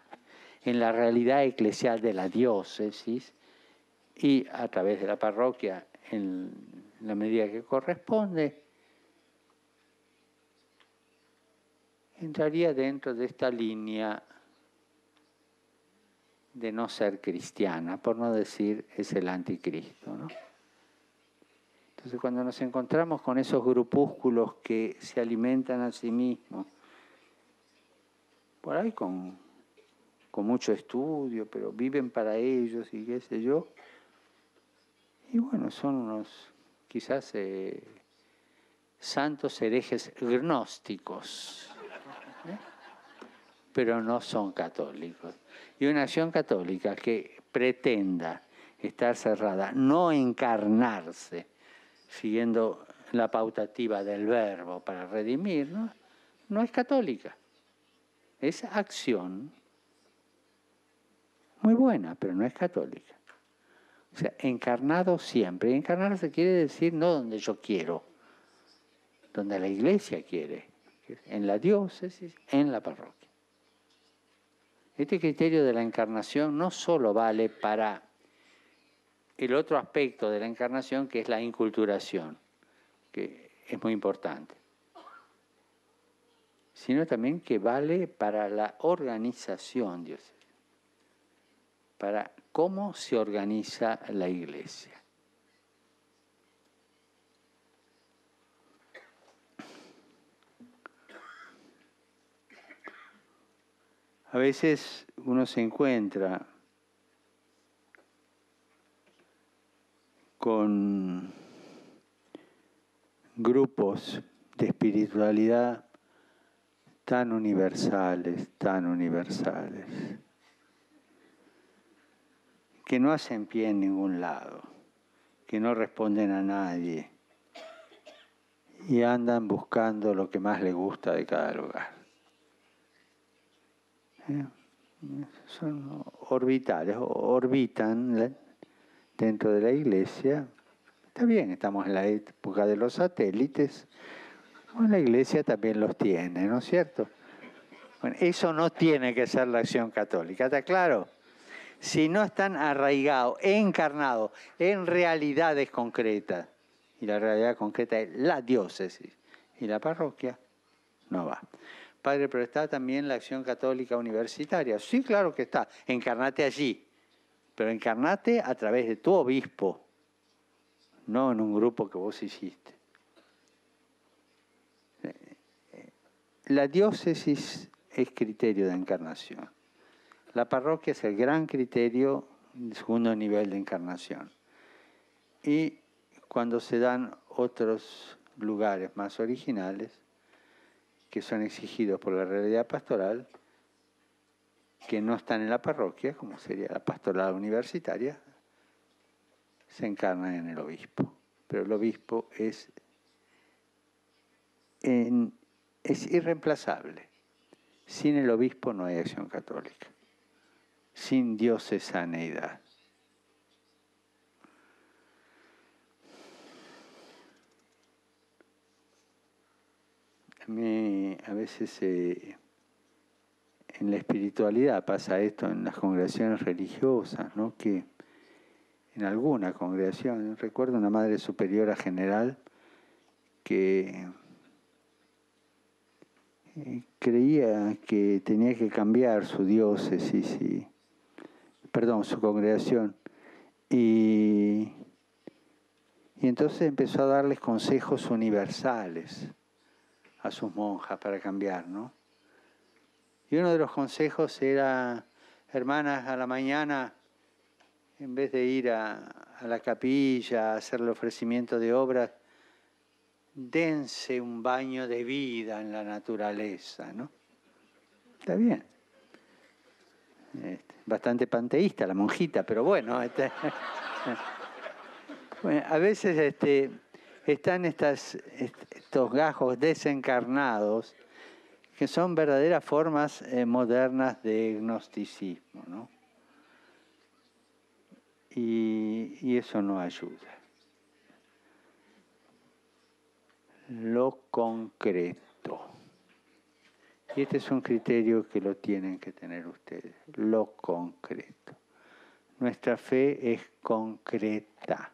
en la realidad eclesial de la diócesis y a través de la parroquia en la medida que corresponde, entraría dentro de esta línea de no ser cristiana, por no decir es el anticristo. Entonces cuando nos encontramos con esos grupúsculos que se alimentan a sí mismos, por ahí con con mucho estudio, pero viven para ellos y qué sé yo. Y bueno, son unos quizás eh, santos herejes gnósticos, ¿eh? pero no son católicos. Y una acción católica que pretenda estar cerrada, no encarnarse, siguiendo la pautativa del verbo para redimir, no es católica. Es acción muy buena, pero no es católica. O sea, encarnado siempre. Encarnarse quiere decir no donde yo quiero, donde la iglesia quiere, en la diócesis, en la parroquia. Este criterio de la encarnación no solo vale para el otro aspecto de la encarnación, que es la inculturación, que es muy importante, sino también que vale para la organización dios para cómo se organiza la iglesia. A veces uno se encuentra con grupos de espiritualidad tan universales, tan universales que no hacen pie en ningún lado, que no responden a nadie y andan buscando lo que más les gusta de cada lugar. Son orbitales, orbitan dentro de la iglesia. Está bien, estamos en la época de los satélites. Bueno, la iglesia también los tiene, ¿no es cierto? Bueno, eso no tiene que ser la acción católica, ¿está claro? Si no están arraigados, encarnados en realidades concretas, y la realidad concreta es la diócesis y la parroquia, no va. Padre, pero está también la acción católica universitaria. Sí, claro que está. Encarnate allí, pero encarnate a través de tu obispo, no en un grupo que vos hiciste. La diócesis es criterio de encarnación. La parroquia es el gran criterio de segundo nivel de encarnación. Y cuando se dan otros lugares más originales, que son exigidos por la realidad pastoral, que no están en la parroquia, como sería la pastoral universitaria, se encarnan en el obispo. Pero el obispo es, es irreemplazable. Sin el obispo no hay acción católica. Sin diocesaneidad. A mí a veces eh, en la espiritualidad pasa esto en las congregaciones religiosas, ¿no? que en alguna congregación, recuerdo una madre superiora general que eh, creía que tenía que cambiar su diócesis, y, perdón, su congregación, y, y entonces empezó a darles consejos universales a sus monjas para cambiar, ¿no? Y uno de los consejos era, hermanas, a la mañana, en vez de ir a, la capilla a hacer el ofrecimiento de obras, dense un baño de vida en la naturaleza, ¿no? Está bien. Este, bastante panteísta la monjita, pero bueno, este, bueno a veces este, están estos gajos desencarnados que son verdaderas formas eh, modernas de gnosticismo, ¿no? Y, y eso no ayuda. Lo concreto. Y este es un criterio que lo tienen que tener ustedes, lo concreto. Nuestra fe es concreta.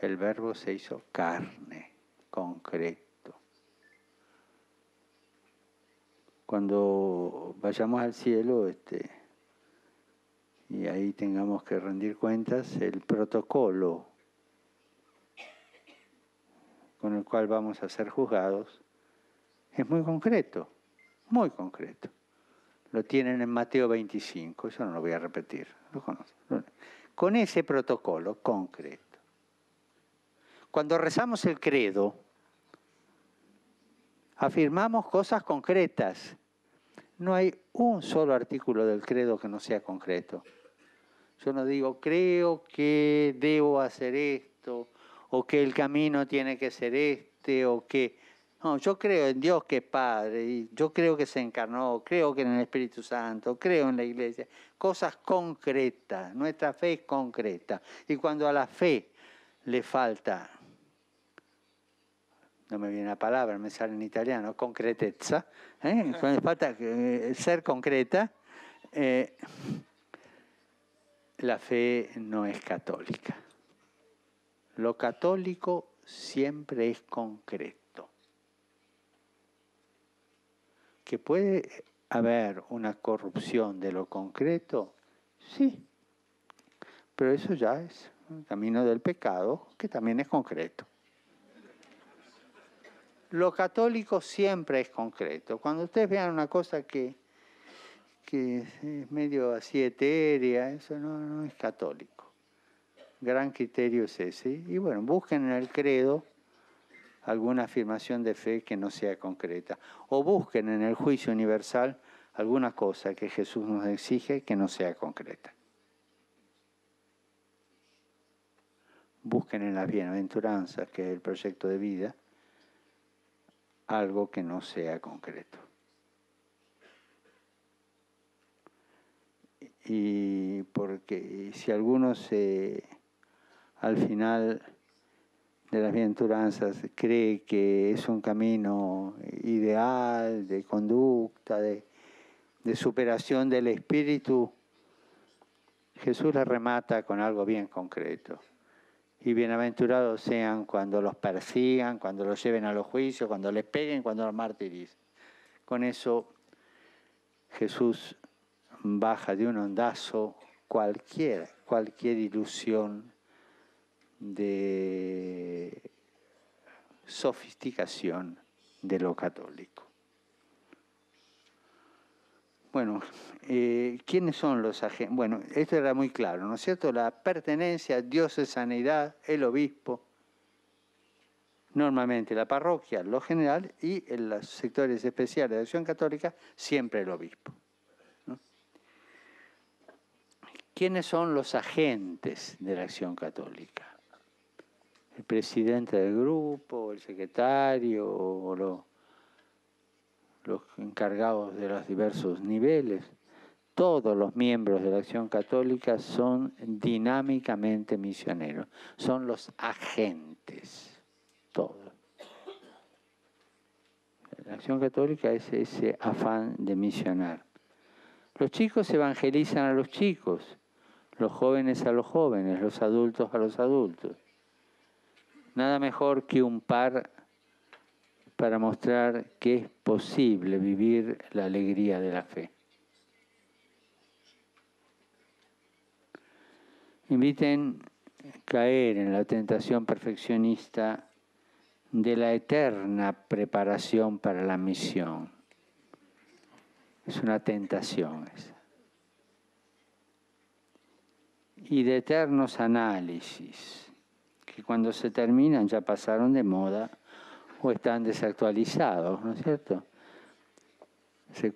El verbo se hizo carne, concreto. Cuando vayamos al cielo, este, y ahí tengamos que rendir cuentas, el protocolo con el cual vamos a ser juzgados es muy concreto, muy concreto. Lo tienen en Mateo 25, eso no lo voy a repetir, lo conocen. Con ese protocolo concreto. Cuando rezamos el credo, afirmamos cosas concretas. No hay un solo artículo del credo que no sea concreto. Yo no digo, creo que debo hacer esto, o que el camino tiene que ser este, o que... No, yo creo en Dios que es Padre, yo creo que se encarnó, creo que en el Espíritu Santo, creo en la Iglesia. Cosas concretas, nuestra fe es concreta. Y cuando a la fe le falta no me viene la palabra, me sale en italiano, concretezza, ¿eh? falta eh, ser concreta, eh, la fe no es católica. Lo católico siempre es concreto. ¿Que puede haber una corrupción de lo concreto? Sí, pero eso ya es un camino del pecado que también es concreto. Lo católico siempre es concreto. Cuando ustedes vean una cosa que, es medio así etérea, eso no, es católico. Gran criterio es ese. Y bueno, busquen en el credo alguna afirmación de fe que no sea concreta. O busquen en el juicio universal alguna cosa que Jesús nos exige que no sea concreta. Busquen en las bienaventuranzas, que es el proyecto de vida, algo que no sea concreto. Y porque si alguno se, al final de las bienaventuranzas cree que es un camino ideal de conducta, de, de superación del espíritu, Jesús la remata con algo bien concreto. Y bienaventurados sean cuando los persigan, cuando los lleven a los juicios, cuando les peguen, cuando los martiricen. Con eso Jesús baja de un ondazo cualquier, cualquier ilusión de sofisticación de lo católico. Bueno, eh, ¿quiénes son los agentes? Bueno, esto era muy claro, ¿no es cierto? La pertenencia, Dios es sanidad, el obispo, normalmente la parroquia, lo general, y en los sectores especiales de acción católica, siempre el obispo. ¿Quiénes son los agentes de la acción católica? El presidente del grupo, el secretario, o los los encargados de los diversos niveles, todos los miembros de la acción católica son dinámicamente misioneros, son los agentes, todos. La acción católica es ese afán de misionar. Los chicos evangelizan a los chicos, los jóvenes a los jóvenes, los adultos a los adultos. Nada mejor que un par para mostrar que es posible vivir la alegría de la fe. Inviten caer en la tentación perfeccionista de la eterna preparación para la misión. Es una tentación esa. Y de eternos análisis, que cuando se terminan ya pasaron de moda o están desactualizados, ¿no es cierto?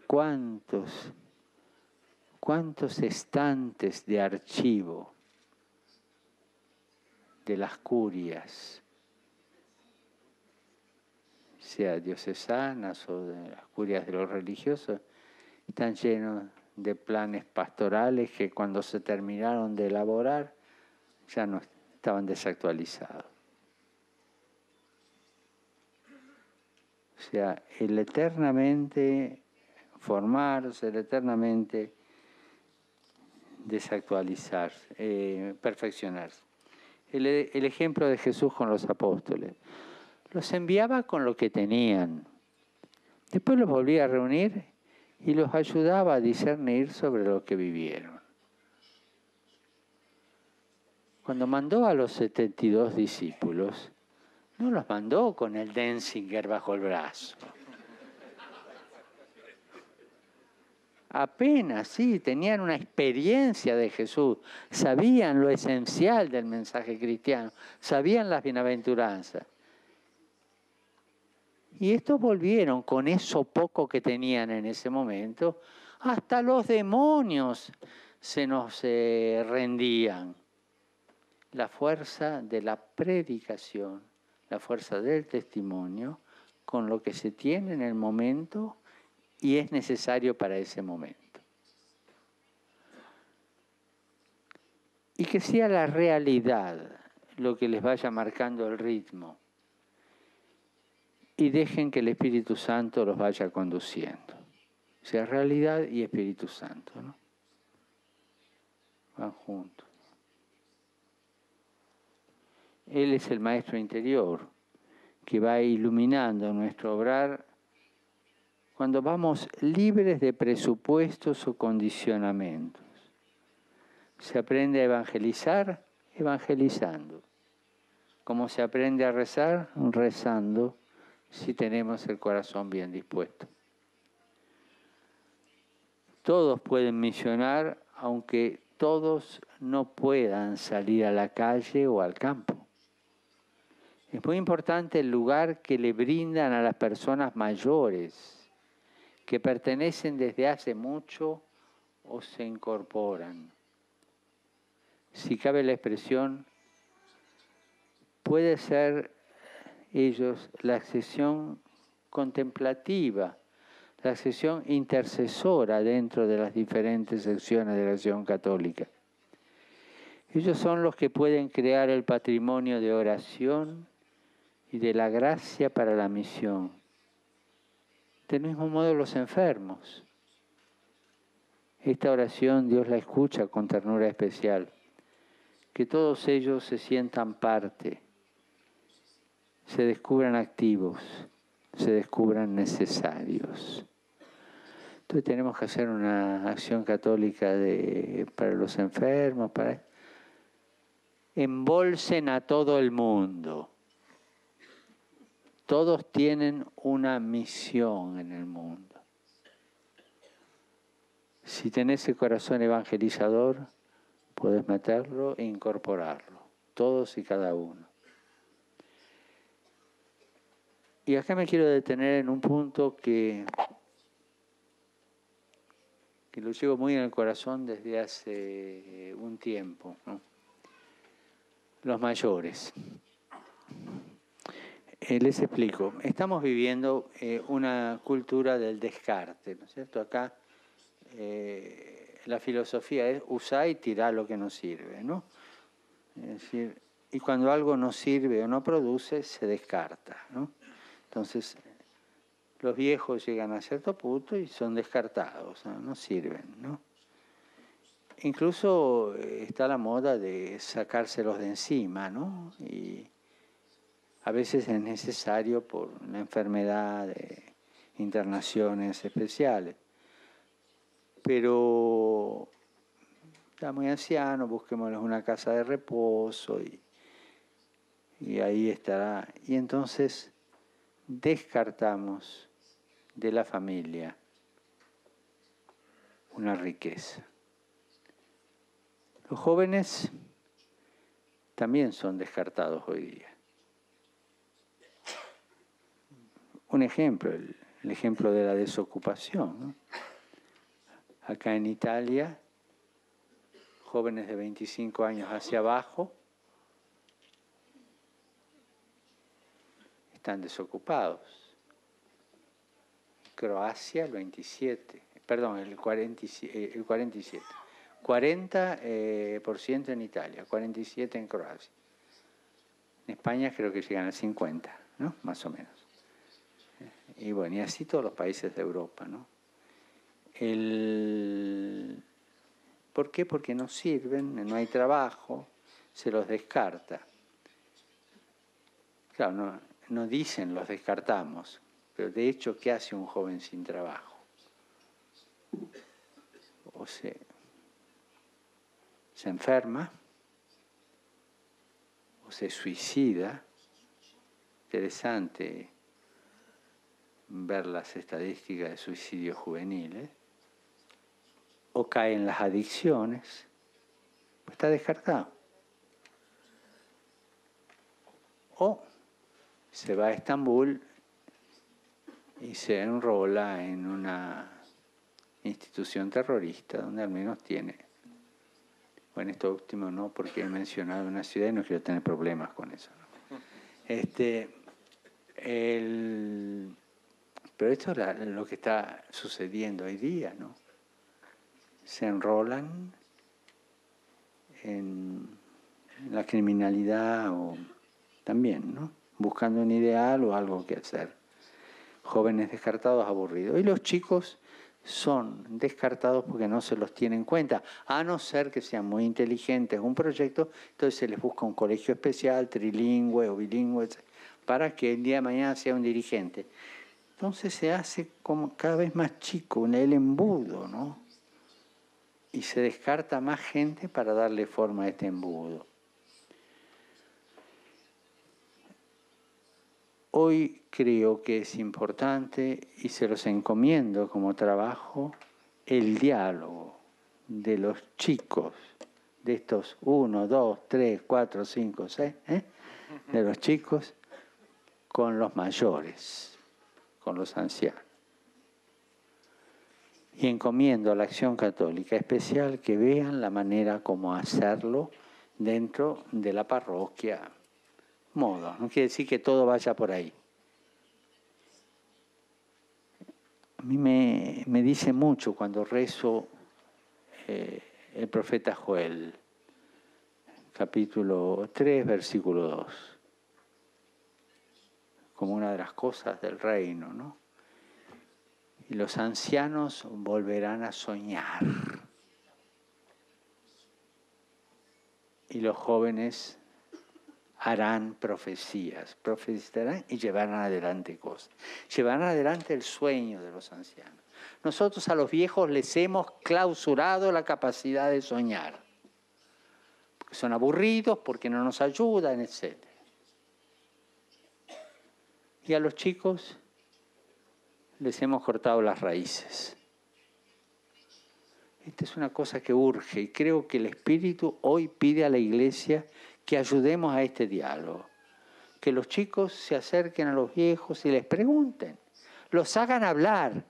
¿Cuántos, cuántos estantes de archivo de las curias, sea diocesanas o de las curias de los religiosos, están llenos de planes pastorales que cuando se terminaron de elaborar ya no estaban desactualizados. O sea, el eternamente formarse, el eternamente desactualizarse, eh, perfeccionarse. El, el ejemplo de Jesús con los apóstoles. Los enviaba con lo que tenían. Después los volvía a reunir y los ayudaba a discernir sobre lo que vivieron. Cuando mandó a los 72 discípulos, no los mandó con el Denzinger bajo el brazo. Apenas, sí, tenían una experiencia de Jesús, sabían lo esencial del mensaje cristiano, sabían las bienaventuranzas. Y estos volvieron con eso poco que tenían en ese momento, hasta los demonios se nos eh, rendían. La fuerza de la predicación la fuerza del testimonio con lo que se tiene en el momento y es necesario para ese momento. Y que sea la realidad lo que les vaya marcando el ritmo y dejen que el Espíritu Santo los vaya conduciendo. O sea, realidad y Espíritu Santo. Van juntos. Él es el maestro interior que va iluminando nuestro obrar cuando vamos libres de presupuestos o condicionamientos. Se aprende a evangelizar evangelizando. Como se aprende a rezar? Rezando si tenemos el corazón bien dispuesto. Todos pueden misionar aunque todos no puedan salir a la calle o al campo. Es muy importante el lugar que le brindan a las personas mayores, que pertenecen desde hace mucho o se incorporan. Si cabe la expresión, puede ser ellos la accesión contemplativa, la sección intercesora dentro de las diferentes secciones de la acción católica. Ellos son los que pueden crear el patrimonio de oración y de la gracia para la misión. Del mismo modo los enfermos. Esta oración Dios la escucha con ternura especial. Que todos ellos se sientan parte, se descubran activos, se descubran necesarios. Entonces tenemos que hacer una acción católica de, para los enfermos, para embolsen a todo el mundo. Todos tienen una misión en el mundo. Si tenés el corazón evangelizador, puedes meterlo e incorporarlo, todos y cada uno. Y acá me quiero detener en un punto que, que lo llevo muy en el corazón desde hace un tiempo. Los mayores. Eh, les explico. Estamos viviendo eh, una cultura del descarte, ¿no es cierto? Acá eh, la filosofía es usar y tirar lo que no sirve, ¿no? Es decir, y cuando algo no sirve o no produce, se descarta, ¿no? Entonces, los viejos llegan a cierto punto y son descartados, no, sirven, ¿no? Incluso está la moda de sacárselos de encima, ¿no? A veces es necesario por una enfermedad, de internaciones especiales pero está muy anciano, busquémosle una casa de reposo y ahí estará. Y entonces descartamos de la familia una riqueza. Los jóvenes también son descartados hoy día. Un ejemplo, el, ejemplo de la desocupación. ¿no? acá en Italia, jóvenes de 25 años hacia abajo, están desocupados. Croacia el 27, perdón, el, 47, el 47. 40% eh, en Italia, 47% en Croacia. En España creo que llegan al 50, ¿no? Más o menos. Y bueno, y así todos los países de Europa, ¿no? El... ¿Por qué? Porque no sirven, no hay trabajo, se los descarta. Claro, no, dicen los descartamos, pero de hecho, ¿qué hace un joven sin trabajo? O se, se enferma, o se suicida. Interesante ver las estadísticas de suicidios juveniles o cae en las adicciones, pues está descartado. O se va a Estambul y se enrola en una institución terrorista donde al menos tiene, bueno, esto último no, porque he mencionado una ciudad y no quiero tener problemas con eso. Este, pero esto es lo que está sucediendo hoy día, ¿no? se enrolan en, la criminalidad o también, ¿no? Buscando un ideal o algo que hacer. Jóvenes descartados, aburridos. Y los chicos son descartados porque no se los tiene en cuenta, a no ser que sean muy inteligentes, un proyecto, entonces se les busca un colegio especial, trilingüe o bilingüe, para que el día de mañana sea un dirigente. Entonces se hace como cada vez más chico, el embudo, ¿no? y se descarta más gente para darle forma a este embudo. Hoy creo que es importante y se los encomiendo como trabajo el diálogo de los chicos, de estos uno, dos, tres, cuatro, cinco, seis, ¿eh? de los chicos con los mayores, con los ancianos y encomiendo a la acción católica especial que vean la manera como hacerlo dentro de la parroquia. Modo, no quiere decir que todo vaya por ahí. a mí me, me dice mucho cuando rezo eh, el profeta Joel, capítulo 3, versículo 2, como una de las cosas del reino, ¿no? Y los ancianos volverán a soñar. Y los jóvenes harán profecías, profetizarán y llevarán adelante cosas. Llevarán adelante el sueño de los ancianos. Nosotros a los viejos les hemos clausurado la capacidad de soñar, porque son aburridos, porque no nos ayudan, etc. Y a los chicos les hemos cortado las raíces. Esta es una cosa que urge y creo que el Espíritu hoy pide a la iglesia que ayudemos a este diálogo. Que los chicos se acerquen a los viejos y les pregunten, los hagan hablar.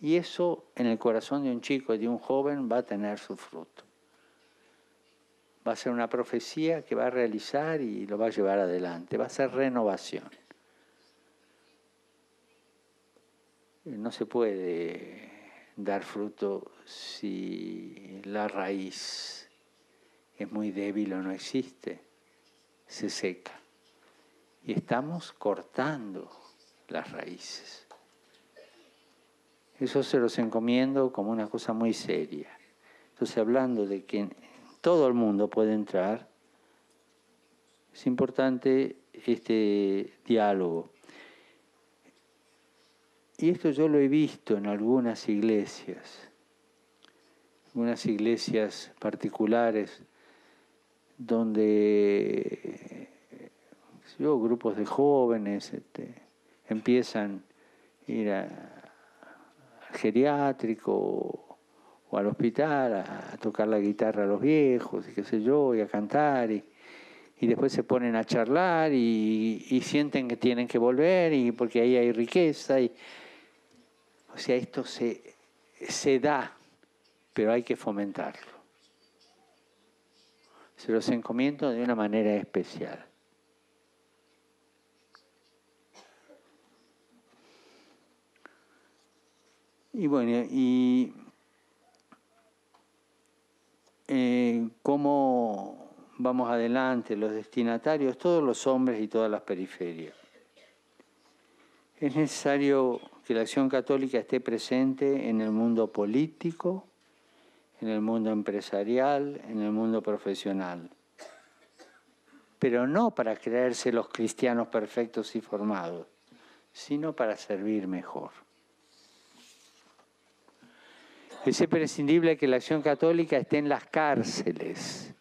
Y eso en el corazón de un chico y de un joven va a tener su fruto. Va a ser una profecía que va a realizar y lo va a llevar adelante. Va a ser renovación. No se puede dar fruto si la raíz es muy débil o no existe, se seca. Y estamos cortando las raíces. Eso se los encomiendo como una cosa muy seria. Entonces, hablando de que todo el mundo puede entrar, es importante este diálogo. Y esto yo lo he visto en algunas iglesias, algunas iglesias particulares donde yo, grupos de jóvenes este, empiezan a ir al geriátrico o al hospital a, tocar la guitarra a los viejos y qué sé yo, y a cantar y, después se ponen a charlar y, sienten que tienen que volver y porque ahí hay riqueza y o sea esto se, se da pero hay que fomentarlo se los encomiendo de una manera especial. Y bueno, y eh, cómo vamos adelante, los destinatarios, todos los hombres y todas las periferias. Es necesario que la acción católica esté presente en el mundo político, en el mundo empresarial, en el mundo profesional. Pero no para creerse los cristianos perfectos y formados, sino para servir mejor. Es imprescindible que la acción católica esté en las cárceles.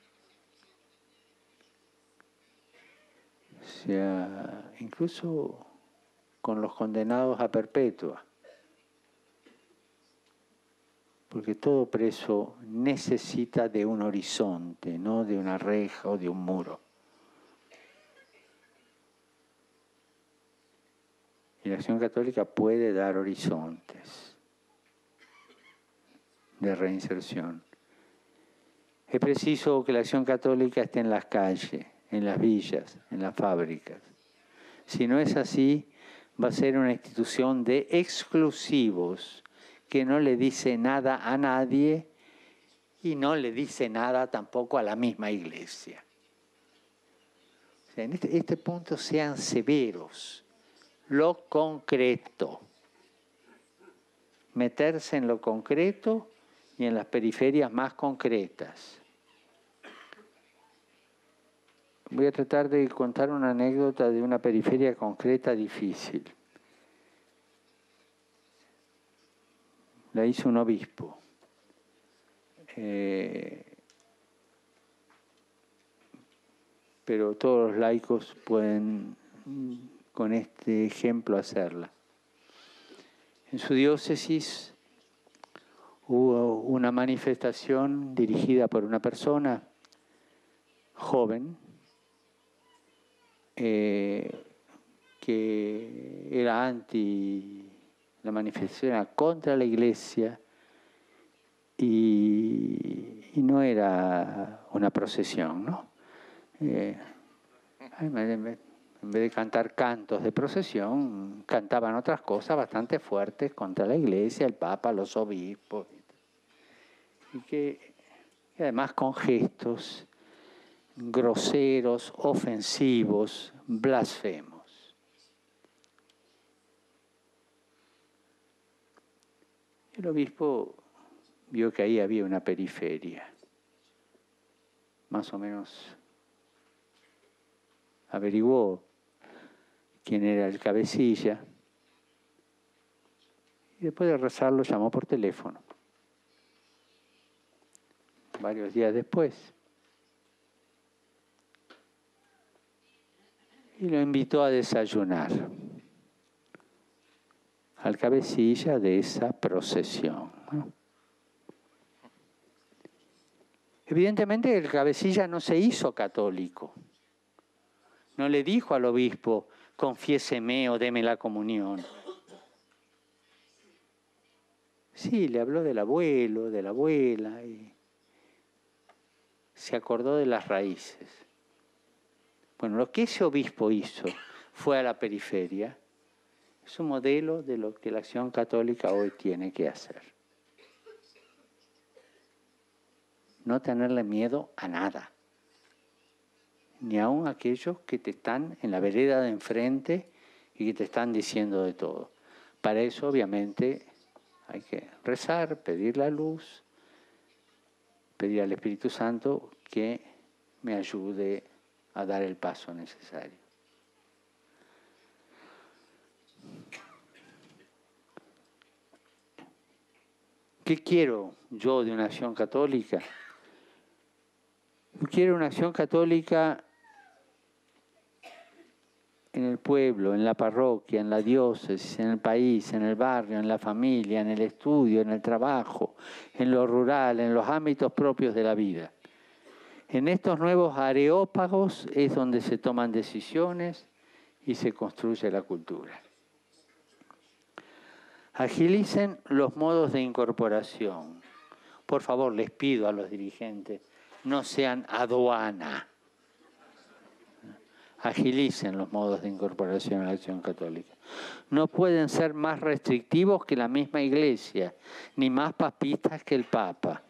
O sea, incluso con los condenados a perpetua porque todo preso necesita de un horizonte, no de una reja o de un muro. Y la acción católica puede dar horizontes de reinserción. Es preciso que la acción católica esté en las calles, en las villas, en las fábricas. Si no es así, va a ser una institución de exclusivos que no le dice nada a nadie y no le dice nada tampoco a la misma iglesia. en este, este punto sean severos, lo concreto, meterse en lo concreto y en las periferias más concretas. Voy a tratar de contar una anécdota de una periferia concreta difícil. la hizo un obispo. Eh, pero todos los laicos pueden con este ejemplo hacerla. En su diócesis hubo una manifestación dirigida por una persona joven eh, que era anti la manifestación era contra la iglesia y, no era una procesión, ¿no? Eh, en vez de cantar cantos de procesión, cantaban otras cosas bastante fuertes contra la iglesia, el papa, los obispos. Y que además con gestos groseros, ofensivos, blasfemos. El obispo vio que ahí había una periferia, más o menos averiguó quién era el cabecilla y después de rezarlo llamó por teléfono. Varios días después. Y lo invitó a desayunar al cabecilla de esa procesión. Evidentemente el cabecilla no se hizo católico. No le dijo al obispo, confiéseme o deme la comunión. Sí, le habló del abuelo, de la abuela, y se acordó de las raíces. Bueno, lo que ese obispo hizo fue a la periferia, es un modelo de lo que la acción católica hoy tiene que hacer. No tenerle miedo a nada ni aun aquellos que te están en la vereda de enfrente y que te están diciendo de todo. Para eso, obviamente, hay que rezar, pedir la luz, pedir al Espíritu Santo que me ayude a dar el paso necesario. ¿Qué quiero yo de una acción católica? Quiero una acción católica en el pueblo, en la parroquia, en la diócesis, en el país, en el barrio, en la familia, en el estudio, en el trabajo, en lo rural, en los ámbitos propios de la vida. En estos nuevos areópagos es donde se toman decisiones y se construye la cultura. Agilicen los modos de incorporación. Por favor, les pido a los dirigentes, no sean aduana agilicen los modos de incorporación a la acción católica. No pueden ser más restrictivos que la misma iglesia, ni más papistas que el Papa.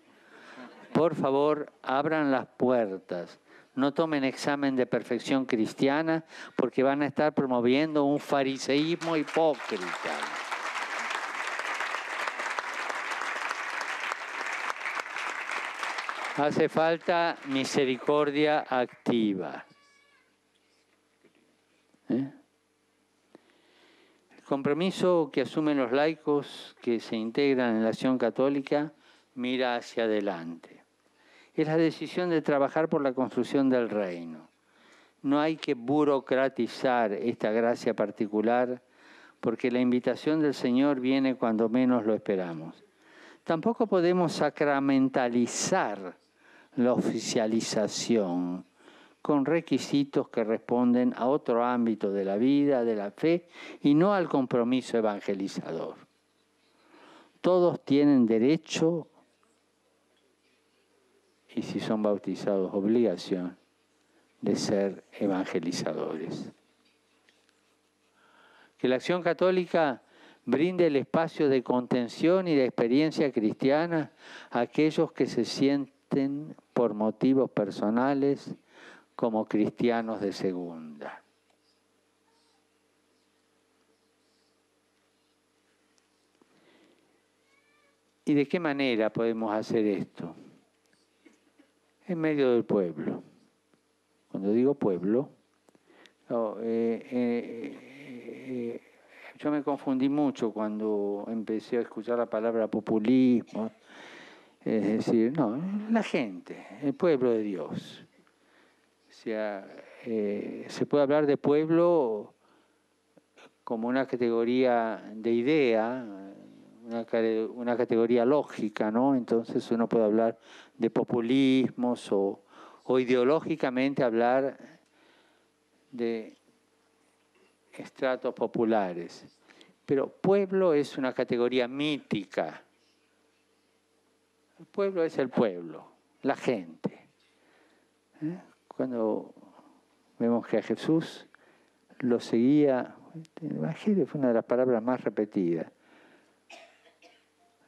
Por favor, abran las puertas. No tomen examen de perfección cristiana porque van a estar promoviendo un fariseísmo hipócrita. Hace falta misericordia activa. ¿Eh? El compromiso que asumen los laicos que se integran en la acción católica mira hacia adelante. Es la decisión de trabajar por la construcción del reino. No hay que burocratizar esta gracia particular porque la invitación del Señor viene cuando menos lo esperamos. Tampoco podemos sacramentalizar la oficialización con requisitos que responden a otro ámbito de la vida, de la fe, y no al compromiso evangelizador. Todos tienen derecho, y si son bautizados, obligación, de ser evangelizadores. Que la acción católica brinde el espacio de contención y de experiencia cristiana a aquellos que se sienten por motivos personales como cristianos de segunda. ¿Y de qué manera podemos hacer esto? En medio del pueblo. Cuando digo pueblo, eh, eh, eh, yo me confundí mucho cuando empecé a escuchar la palabra populismo. Es decir, no, la gente, el pueblo de Dios sea, eh, se puede hablar de pueblo como una categoría de idea, una, categoría lógica, ¿no? Entonces uno puede hablar de populismos o, ideológicamente hablar de estratos populares. Pero pueblo es una categoría mítica. El pueblo es el pueblo, la gente. ¿Eh? Cuando vemos que a Jesús lo seguía, el Evangelio fue una de las palabras más repetidas.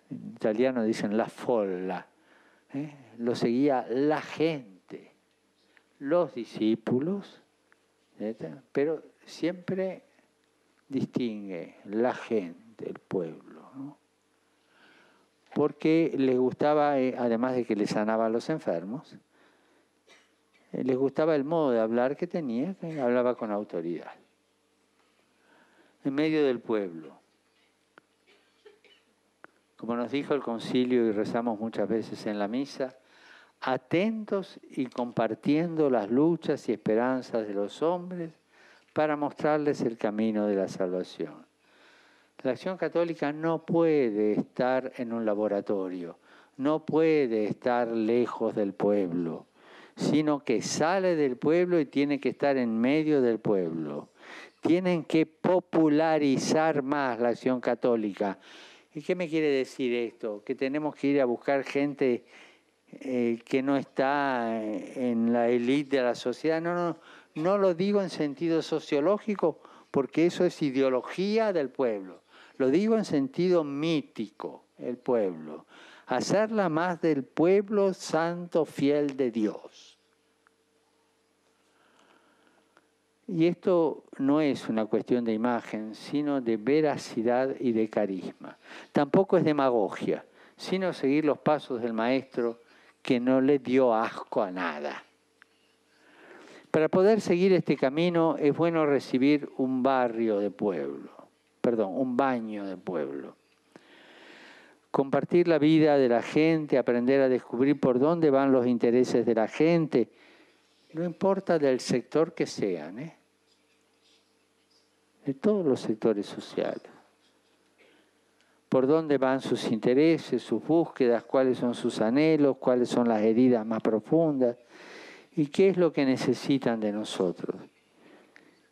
En italiano dicen la folla, ¿eh? lo seguía la gente, los discípulos, pero siempre distingue la gente, el pueblo, ¿no? porque les gustaba, eh, además de que les sanaba a los enfermos, eh, les gustaba el modo de hablar que tenía, que hablaba con autoridad, en medio del pueblo. Como nos dijo el concilio y rezamos muchas veces en la misa, atentos y compartiendo las luchas y esperanzas de los hombres para mostrarles el camino de la salvación. La acción católica no puede estar en un laboratorio, no puede estar lejos del pueblo, sino que sale del pueblo y tiene que estar en medio del pueblo. Tienen que popularizar más la acción católica. ¿Y qué me quiere decir esto? Que tenemos que ir a buscar gente eh, que no está en la élite de la sociedad. No, no, no lo digo en sentido sociológico porque eso es ideología del pueblo. Lo digo en sentido mítico, el pueblo. Hacerla más del pueblo santo fiel de Dios. Y esto no es una cuestión de imagen, sino de veracidad y de carisma. Tampoco es demagogia, sino seguir los pasos del maestro que no le dio asco a nada. Para poder seguir este camino es bueno recibir un barrio de pueblo, perdón, un baño de pueblo. Compartir la vida de la gente, aprender a descubrir por dónde van los intereses de la gente, no importa del sector que sean, ¿eh? de todos los sectores sociales. Por dónde van sus intereses, sus búsquedas, cuáles son sus anhelos, cuáles son las heridas más profundas y qué es lo que necesitan de nosotros.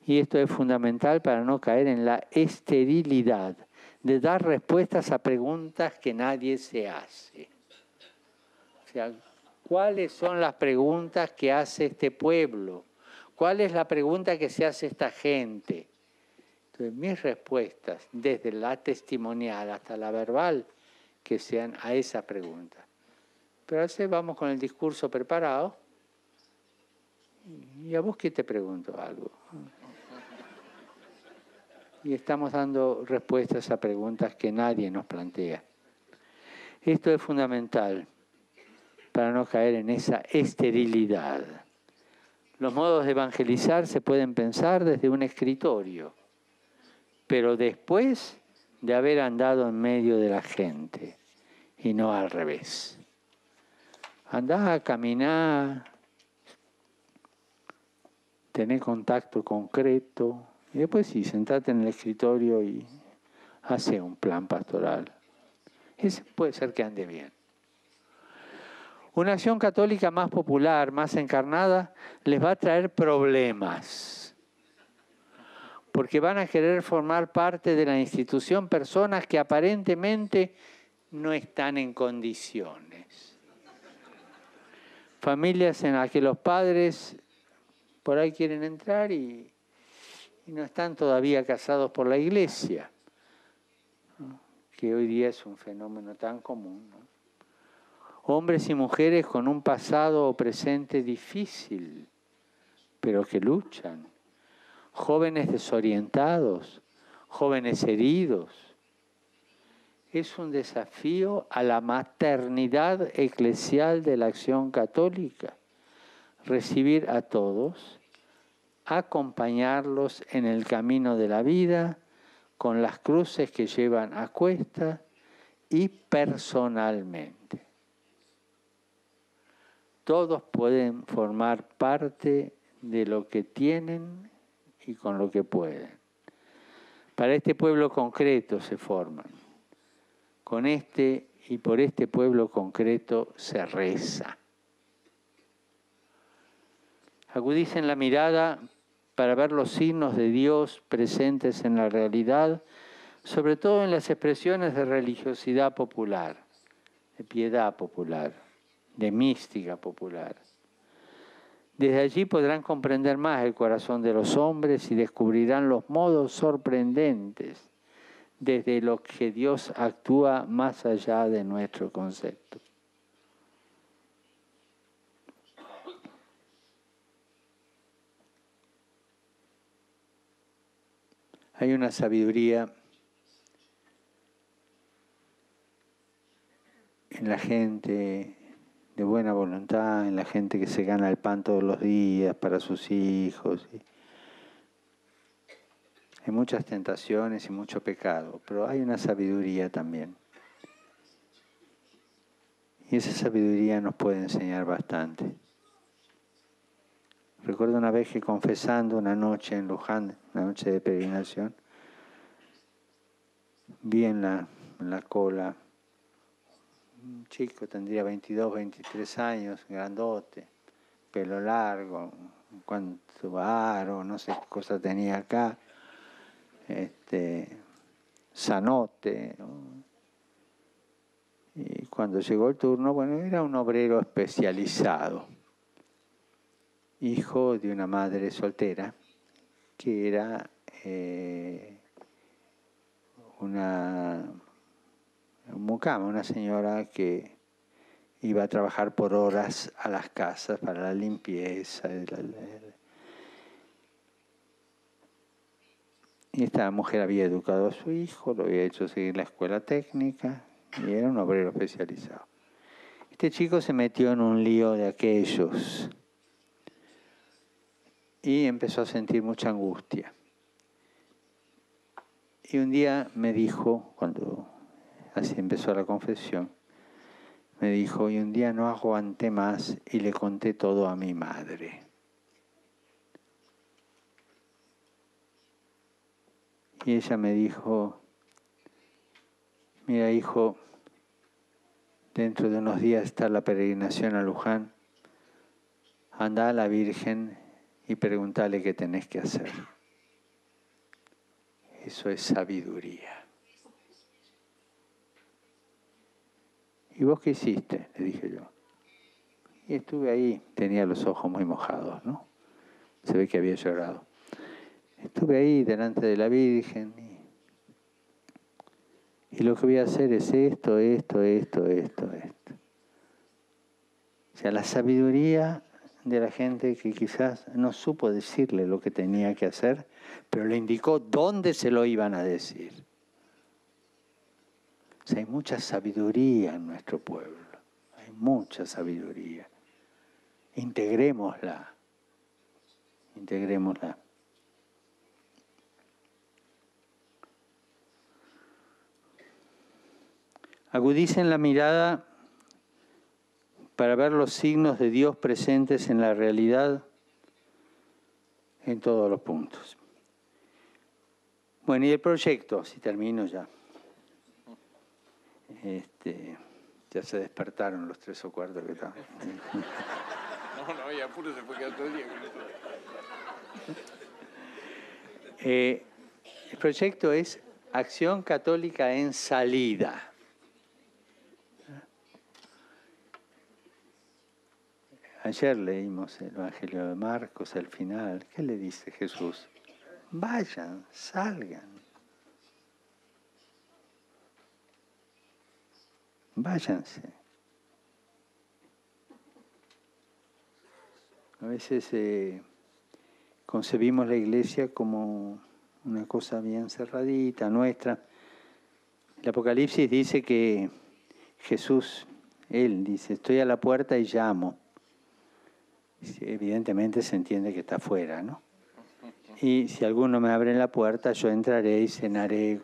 Y esto es fundamental para no caer en la esterilidad de dar respuestas a preguntas que nadie se hace. O sea, ¿cuáles son las preguntas que hace este pueblo? ¿Cuál es la pregunta que se hace esta gente? Entonces, mis respuestas, desde la testimonial hasta la verbal, que sean a esa pregunta. Pero a veces vamos con el discurso preparado ¿Y a vos qué te pregunto algo? Y estamos dando respuestas a preguntas que nadie nos plantea. Esto es fundamental para no caer en esa esterilidad. Los modos de evangelizar se pueden pensar desde un escritorio, pero después de haber andado en medio de la gente y no al revés. Andá a caminar, tener contacto concreto y después sí, sentate en el escritorio y hace un plan pastoral. Ese puede ser que ande bien. Una acción católica más popular, más encarnada, les va a traer problemas. Porque van a querer formar parte de la institución personas que aparentemente no están en condiciones. Familias en las que los padres por ahí quieren entrar y, no están todavía casados por la iglesia, que hoy día es un fenómeno tan común. Hombres y mujeres con un pasado o presente difícil, pero que luchan. Jóvenes desorientados, jóvenes heridos. Es un desafío a la maternidad eclesial de la acción católica recibir a todos, acompañarlos en el camino de la vida, con las cruces que llevan a cuesta y personalmente. Todos pueden formar parte de lo que tienen y con lo que pueden. Para este pueblo concreto se forman. Con este y por este pueblo concreto se reza agudicen la mirada para ver los signos de Dios presentes en la realidad, sobre todo en las expresiones de religiosidad popular, de piedad popular, de mística popular. Desde allí podrán comprender más el corazón de los hombres y descubrirán los modos sorprendentes desde los que Dios actúa más allá de nuestro concepto. Hay una sabiduría en la gente de buena voluntad, en la gente que se gana el pan todos los días para sus hijos. Hay muchas tentaciones y mucho pecado, pero hay una sabiduría también. Y esa sabiduría nos puede enseñar bastante. Recuerdo una vez que confesando una noche en Luján, una noche de peregrinación, vi en la, cola un chico, tendría 22, 23 años, grandote, pelo largo, cuánto aro, no sé qué cosa tenía acá, este, sanote. Y cuando llegó el turno, bueno, era un obrero especializado hijo de una madre soltera que era eh, una mucama, una señora que iba a trabajar por horas a las casas para la limpieza. Y esta mujer había educado a su hijo, lo había hecho seguir la escuela técnica y era un obrero especializado. Este chico se metió en un lío de aquellos y empezó a sentir mucha angustia. Y un día me dijo, cuando así empezó la confesión, me dijo, y un día no aguanté más y le conté todo a mi madre. Y ella me dijo, mira hijo, dentro de unos días está la peregrinación a Luján, anda a la Virgen y preguntarle qué tenés que hacer. Eso es sabiduría. ¿Y vos qué hiciste? Le dije yo. Y estuve ahí, tenía los ojos muy mojados, ¿no? Se ve que había llorado. Estuve ahí delante de la Virgen y, y lo que voy a hacer es esto, esto, esto, esto, esto. O sea, la sabiduría de la gente que quizás no supo decirle lo que tenía que hacer, pero le indicó dónde se lo iban a decir. Hay mucha sabiduría en nuestro pueblo, hay mucha sabiduría. Integrémosla, integrémosla. Agudicen la mirada para ver los signos de Dios presentes en la realidad en todos los puntos. Bueno, y el proyecto, si termino ya. Este, ya se despertaron los tres o cuartos que estaban. No, no, ya puro se fue quedar todo el día eh, el proyecto es Acción Católica en Salida. Ayer leímos el Evangelio de Marcos al final. ¿Qué le dice Jesús? Vayan, salgan. Váyanse. A veces eh, concebimos la iglesia como una cosa bien cerradita, nuestra. El Apocalipsis dice que Jesús, Él dice, estoy a la puerta y llamo evidentemente se entiende que está afuera, ¿no? Y si alguno me abre la puerta, yo entraré y cenaré.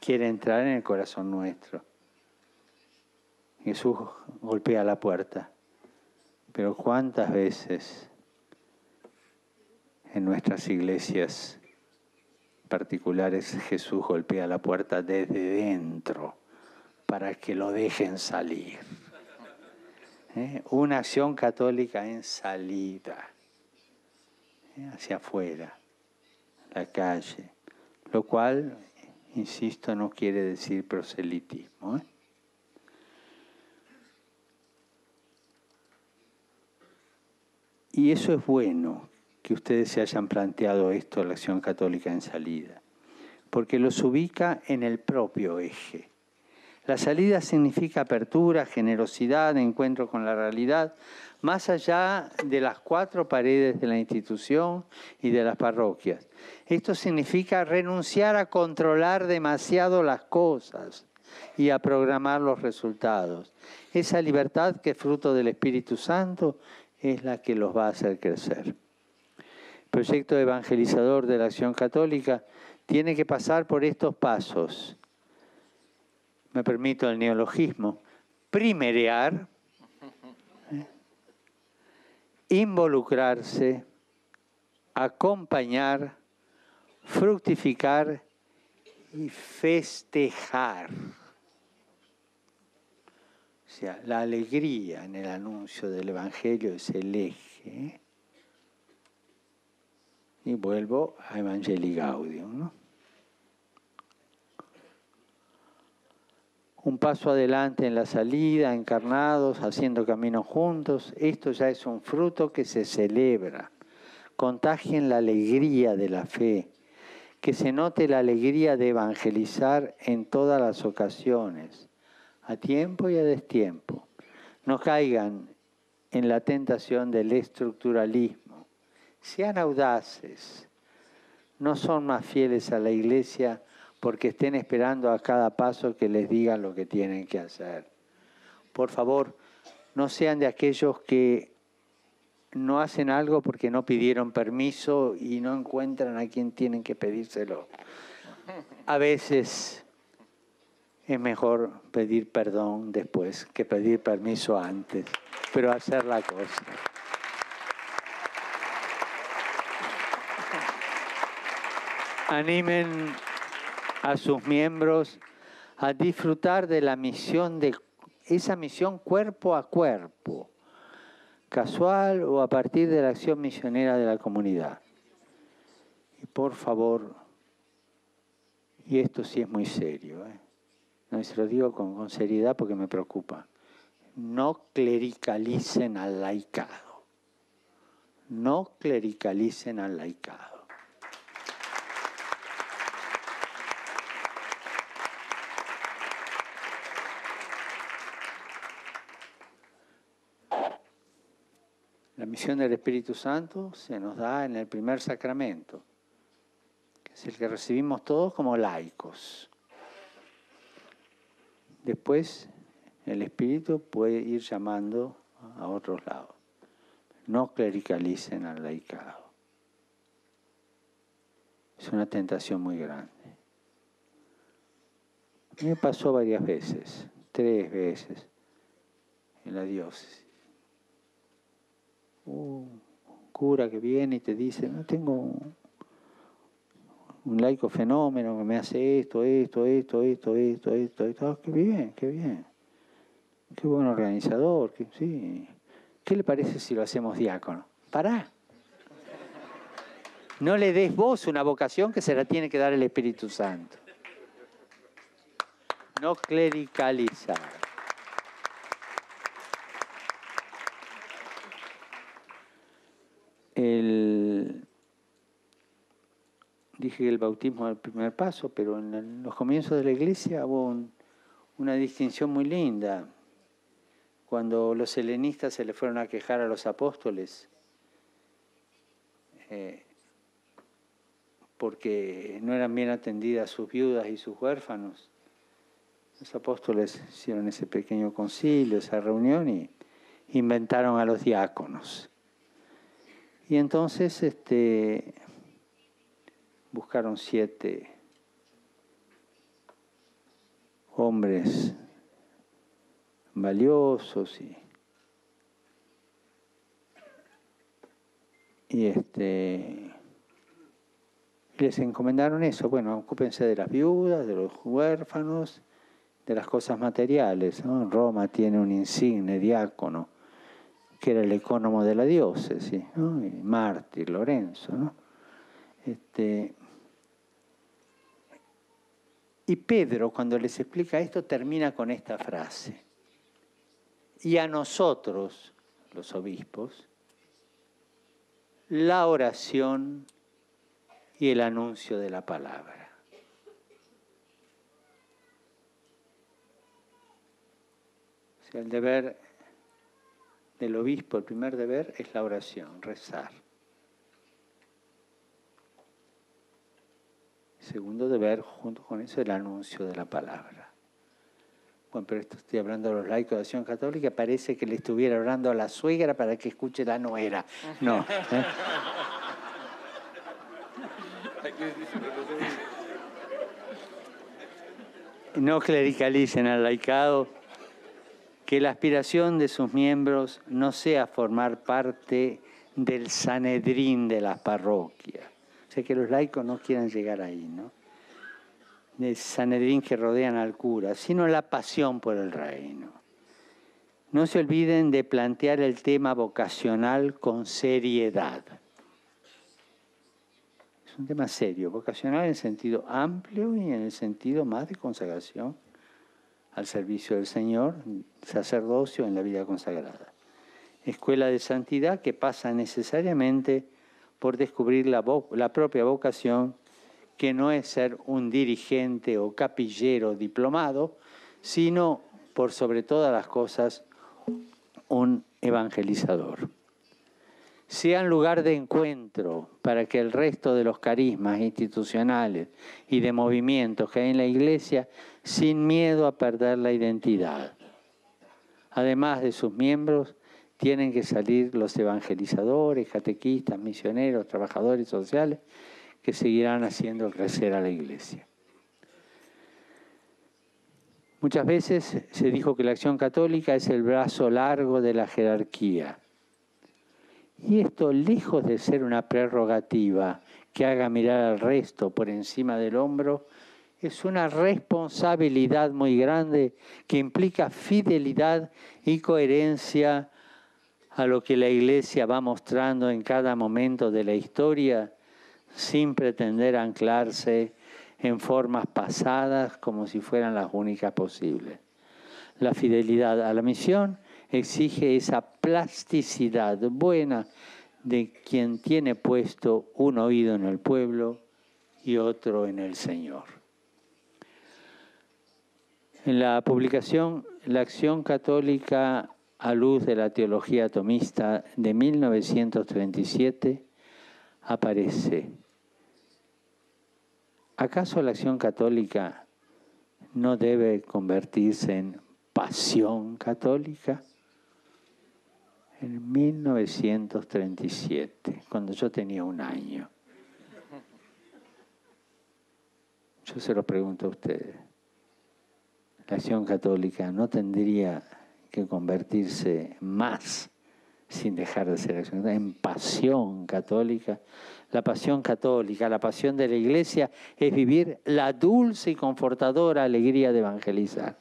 Quiere entrar en el corazón nuestro. Jesús golpea la puerta. Pero ¿cuántas veces en nuestras iglesias particulares Jesús golpea la puerta desde dentro para que lo dejen salir? ¿Eh? una acción católica en salida, ¿eh? hacia afuera, la calle, lo cual, insisto, no quiere decir proselitismo. ¿eh? Y eso es bueno, que ustedes se hayan planteado esto, la acción católica en salida, porque los ubica en el propio eje. La salida significa apertura, generosidad, encuentro con la realidad, más allá de las cuatro paredes de la institución y de las parroquias. Esto significa renunciar a controlar demasiado las cosas y a programar los resultados. Esa libertad que es fruto del Espíritu Santo es la que los va a hacer crecer. El proyecto evangelizador de la Acción Católica tiene que pasar por estos pasos. Me permito el neologismo. Primerear, involucrarse, acompañar, fructificar y festejar. O sea, la alegría en el anuncio del Evangelio es el eje. Y vuelvo a Evangelii Gaudium. ¿no? Un paso adelante en la salida, encarnados, haciendo camino juntos. Esto ya es un fruto que se celebra. Contagien la alegría de la fe. Que se note la alegría de evangelizar en todas las ocasiones, a tiempo y a destiempo. No caigan en la tentación del estructuralismo. Sean audaces. No son más fieles a la iglesia porque estén esperando a cada paso que les digan lo que tienen que hacer. Por favor, no sean de aquellos que no hacen algo porque no pidieron permiso y no encuentran a quien tienen que pedírselo. A veces es mejor pedir perdón después que pedir permiso antes, pero hacer la cosa. Animen a sus miembros a disfrutar de la misión de esa misión cuerpo a cuerpo, casual o a partir de la acción misionera de la comunidad. Y por favor, y esto sí es muy serio, ¿eh? no, se lo digo con, con seriedad porque me preocupa, no clericalicen al laicado, no clericalicen al laicado. La misión del Espíritu Santo se nos da en el primer sacramento, que es el que recibimos todos como laicos. Después el Espíritu puede ir llamando a otros lados. No clericalicen al laicado. Es una tentación muy grande. Me pasó varias veces, tres veces, en la diócesis un cura que viene y te dice, no tengo un laico fenómeno que me hace esto, esto, esto, esto, esto, esto, esto. Ah, qué bien, qué bien. Qué buen organizador, que, sí. ¿Qué le parece si lo hacemos diácono? Pará. No le des vos una vocación que se la tiene que dar el Espíritu Santo. No clericalizar. El, dije que el bautismo es el primer paso, pero en los comienzos de la iglesia hubo una distinción muy linda. Cuando los helenistas se le fueron a quejar a los apóstoles, eh, porque no eran bien atendidas sus viudas y sus huérfanos, los apóstoles hicieron ese pequeño concilio, esa reunión y inventaron a los diáconos. Y entonces este, buscaron siete hombres valiosos y, y este les encomendaron eso, bueno, ocúpense de las viudas, de los huérfanos, de las cosas materiales. Roma tiene un insigne diácono que era el ecónomo de la diócesis, ¿no? mártir Lorenzo. ¿no? Este, y Pedro, cuando les explica esto, termina con esta frase. Y a nosotros, los obispos, la oración y el anuncio de la palabra. O el deber del obispo, el primer deber es la oración, rezar. Segundo deber, junto con eso, el anuncio de la palabra. Bueno, pero esto estoy hablando de los laicos de Acción Católica, parece que le estuviera orando a la suegra para que escuche la nuera. No. ¿eh? No clericalicen al laicado, que la aspiración de sus miembros no sea formar parte del Sanedrín de las parroquias que los laicos no quieran llegar ahí, ¿no? De Sanedrín que rodean al cura, sino la pasión por el reino. No se olviden de plantear el tema vocacional con seriedad. Es un tema serio, vocacional en el sentido amplio y en el sentido más de consagración al servicio del Señor, sacerdocio en la vida consagrada. Escuela de santidad que pasa necesariamente por descubrir la, propia vocación, que no es ser un dirigente o capillero diplomado, sino, por sobre todas las cosas, un evangelizador. Sean lugar de encuentro para que el resto de los carismas institucionales y de movimientos que hay en la Iglesia, sin miedo a perder la identidad, además de sus miembros, tienen que salir los evangelizadores, catequistas, misioneros, trabajadores sociales, que seguirán haciendo crecer a la iglesia. Muchas veces se dijo que la acción católica es el brazo largo de la jerarquía. Y esto, lejos de ser una prerrogativa que haga mirar al resto por encima del hombro, es una responsabilidad muy grande que implica fidelidad y coherencia a lo que la Iglesia va mostrando en cada momento de la historia sin pretender anclarse en formas pasadas como si fueran las únicas posibles. La fidelidad a la misión exige esa plasticidad buena de quien tiene puesto un oído en el pueblo y otro en el Señor. En la publicación La Acción Católica a luz de la teología atomista de 1937, aparece. ¿Acaso la acción católica no debe convertirse en pasión católica? En 1937, cuando yo tenía un año. Yo se lo pregunto a ustedes. La acción católica no tendría que convertirse más, sin dejar de ser acción, en pasión católica. La pasión católica, la pasión de la iglesia es vivir la dulce y confortadora alegría de evangelizar.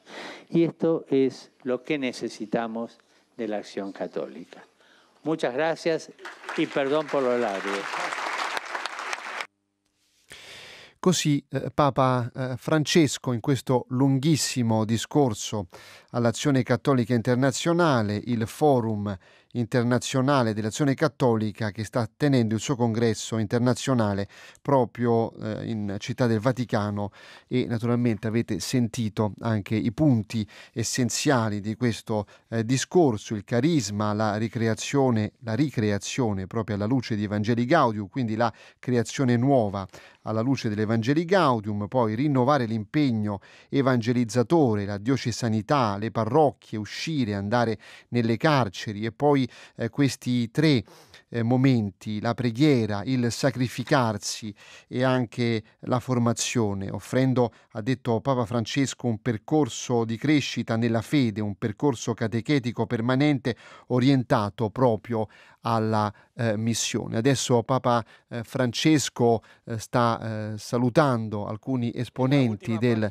Y esto es lo que necesitamos de la acción católica. Muchas gracias y perdón por lo largo. Così eh, Papa eh, Francesco in questo lunghissimo discorso all'Azione Cattolica Internazionale, il forum internazionale dell'azione cattolica che sta tenendo il suo congresso internazionale proprio eh, in Città del Vaticano e naturalmente avete sentito anche i punti essenziali di questo eh, discorso, il carisma, la ricreazione, la ricreazione proprio alla luce di Evangeli Gaudium, quindi la creazione nuova alla luce dell'Evangeli Gaudium, poi rinnovare l'impegno evangelizzatore, la diocesanità, le parrocchie, uscire, andare nelle carceri e poi eh, questi tre eh, momenti, la preghiera, il sacrificarsi e anche la formazione, offrendo, ha detto Papa Francesco, un percorso di crescita nella fede, un percorso catechetico permanente orientato proprio alla eh, missione. Adesso Papa eh, Francesco eh, sta eh, salutando alcuni esponenti del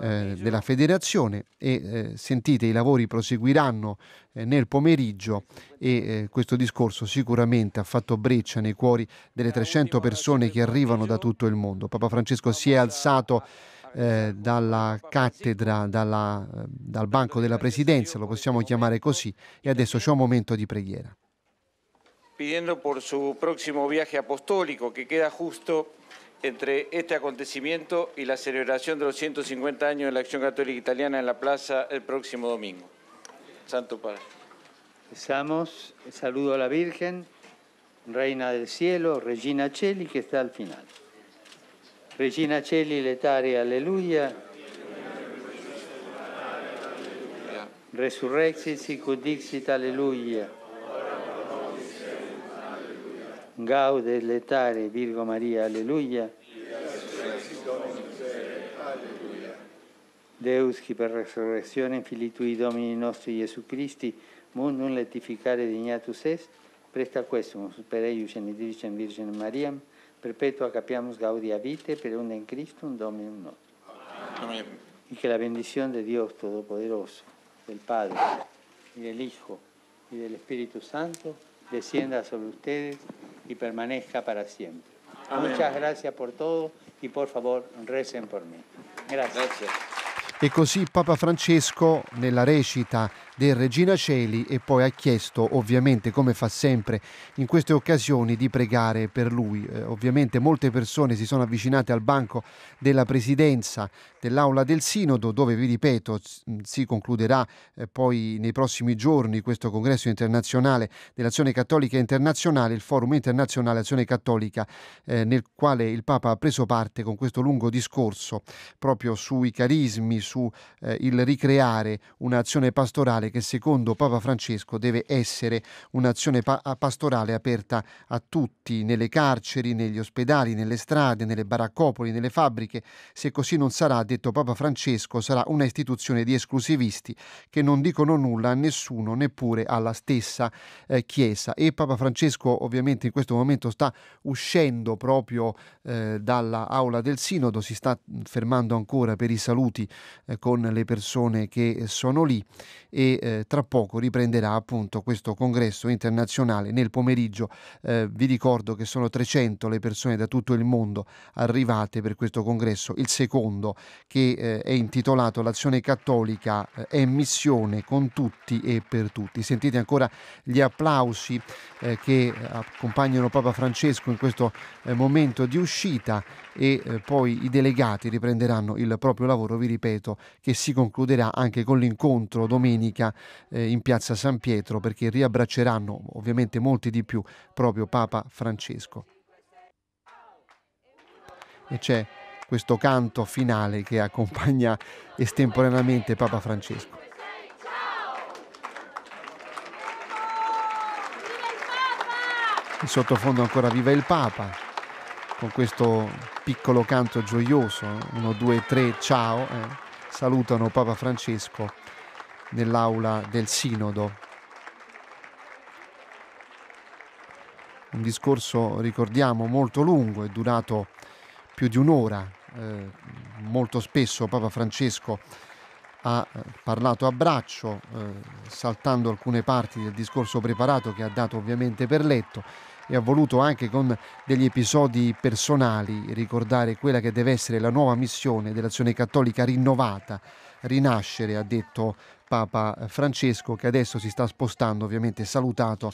eh, della federazione e eh, sentite i lavori proseguiranno eh, nel pomeriggio e eh, questo discorso sicuramente ha fatto breccia nei cuori delle 300 persone che arrivano da tutto il mondo. Papa Francesco si è alzato eh, dalla cattedra, dalla, eh, dal banco della presidenza, lo possiamo chiamare così, e adesso c'è un momento di preghiera. pidiendo por su próximo viaje apostólico que queda justo entre este acontecimiento y la celebración de los 150 años de la Acción Católica Italiana en la plaza el próximo domingo. Santo Padre. Empezamos, saludo a la Virgen, Reina del Cielo, Regina Cheli, que está al final. Regina Cheli, letare, aleluya. Resurrexit sicut dixit, aleluya. Gaude letare, Virgo Maria, aleluya. Deus, qui per resurrezione filitui Domini nostri Gesù Christi, mundum letificare dignatus est, presta questum per eius genitricem Virgine Mariam, perpetua capiamus gaudia vite per un en Christum Dominum nostrum. Amén. Y que la bendición de Dios Todopoderoso, del Padre, y del Hijo, y del Espíritu Santo, descienda sobre ustedes y permanezca para siempre. Amén. Muchas gracias por todo y por favor recen por mí. Gracias. gracias. E così Papa Francesco nella recita del Regina Celi e poi ha chiesto ovviamente come fa sempre in queste occasioni di pregare per lui. Eh, ovviamente molte persone si sono avvicinate al banco della presidenza dell'aula del Sinodo dove vi ripeto si concluderà eh, poi nei prossimi giorni questo congresso internazionale dell'azione cattolica internazionale, il forum internazionale azione cattolica eh, nel quale il Papa ha preso parte con questo lungo discorso proprio sui carismi, su eh, ricreare un'azione pastorale che secondo Papa Francesco deve essere un'azione pa- pastorale aperta a tutti, nelle carceri, negli ospedali, nelle strade, nelle baraccopoli, nelle fabbriche. Se così non sarà, ha detto Papa Francesco, sarà una istituzione di esclusivisti che non dicono nulla a nessuno, neppure alla stessa eh, Chiesa. E Papa Francesco ovviamente in questo momento sta uscendo proprio eh, dalla aula del Sinodo, si sta fermando ancora per i saluti eh, con le persone che sono lì e eh, tra poco riprenderà appunto questo congresso internazionale nel pomeriggio. Eh, vi ricordo che sono 300 le persone da tutto il mondo arrivate per questo congresso, il secondo che eh, è intitolato L'azione cattolica eh, è missione con tutti e per tutti. Sentite ancora gli applausi eh, che accompagnano Papa Francesco in questo eh, momento di uscita e poi i delegati riprenderanno il proprio lavoro, vi ripeto, che si concluderà anche con l'incontro domenica eh, in piazza San Pietro perché riabbracceranno ovviamente molti di più proprio Papa Francesco. E c'è questo canto finale che accompagna estemporaneamente Papa Francesco. In sottofondo ancora viva il Papa, con questo piccolo canto gioioso, uno, due, tre, ciao, eh, salutano Papa Francesco nell'aula del Sinodo. Un discorso, ricordiamo, molto lungo, è durato più di un'ora. Eh, molto spesso Papa Francesco ha eh, parlato a braccio, eh, saltando alcune parti del discorso preparato che ha dato ovviamente per letto e ha voluto anche con degli episodi personali ricordare quella che deve essere la nuova missione dell'azione cattolica rinnovata, rinascere, ha detto Papa Francesco, che adesso si sta spostando, ovviamente salutato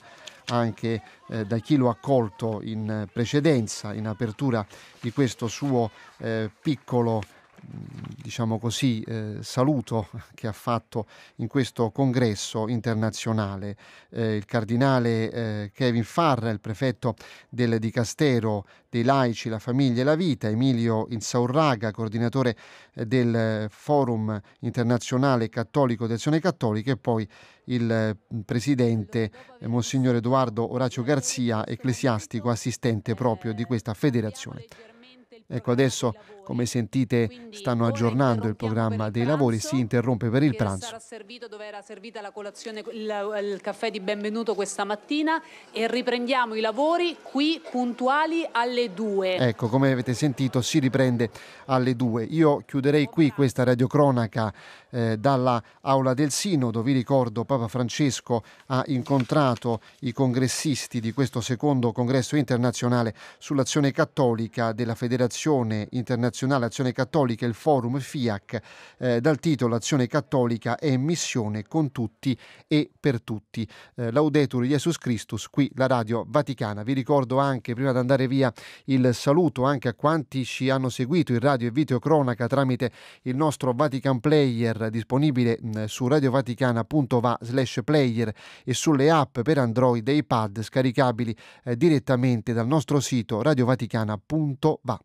anche eh, da chi lo ha accolto in precedenza, in apertura di questo suo eh, piccolo diciamo così, eh, saluto che ha fatto in questo congresso internazionale. Eh, il cardinale eh, Kevin Farrell, prefetto del Dicastero dei laici, la famiglia e la vita, Emilio Insaurraga, coordinatore eh, del Forum internazionale cattolico di azione cattolica e poi il eh, presidente eh, Monsignor Edoardo Orazio Garzia, ecclesiastico assistente proprio di questa federazione. Ecco, adesso, come sentite, stanno aggiornando il programma dei lavori, si interrompe per il pranzo. Sarà servito dove era servita la colazione, il, il caffè di benvenuto questa mattina e riprendiamo i lavori qui puntuali alle due. Ecco, come avete sentito, si riprende alle due. Io chiuderei qui questa radiocronaca eh, dalla Aula del Sinodo. Vi ricordo, Papa Francesco ha incontrato i congressisti di questo secondo congresso internazionale sull'azione cattolica della Federazione Internazionale Azione Cattolica, il forum FIAC, eh, dal titolo Azione Cattolica è missione con tutti e per tutti. Eh, Laudetur Jesus Christus, qui la Radio Vaticana. Vi ricordo anche, prima di andare via, il saluto anche a quanti ci hanno seguito in radio e video cronaca tramite il nostro Vatican Player disponibile mh, su radiovaticana.va slash player e sulle app per Android e iPad scaricabili eh, direttamente dal nostro sito radiovaticana.va.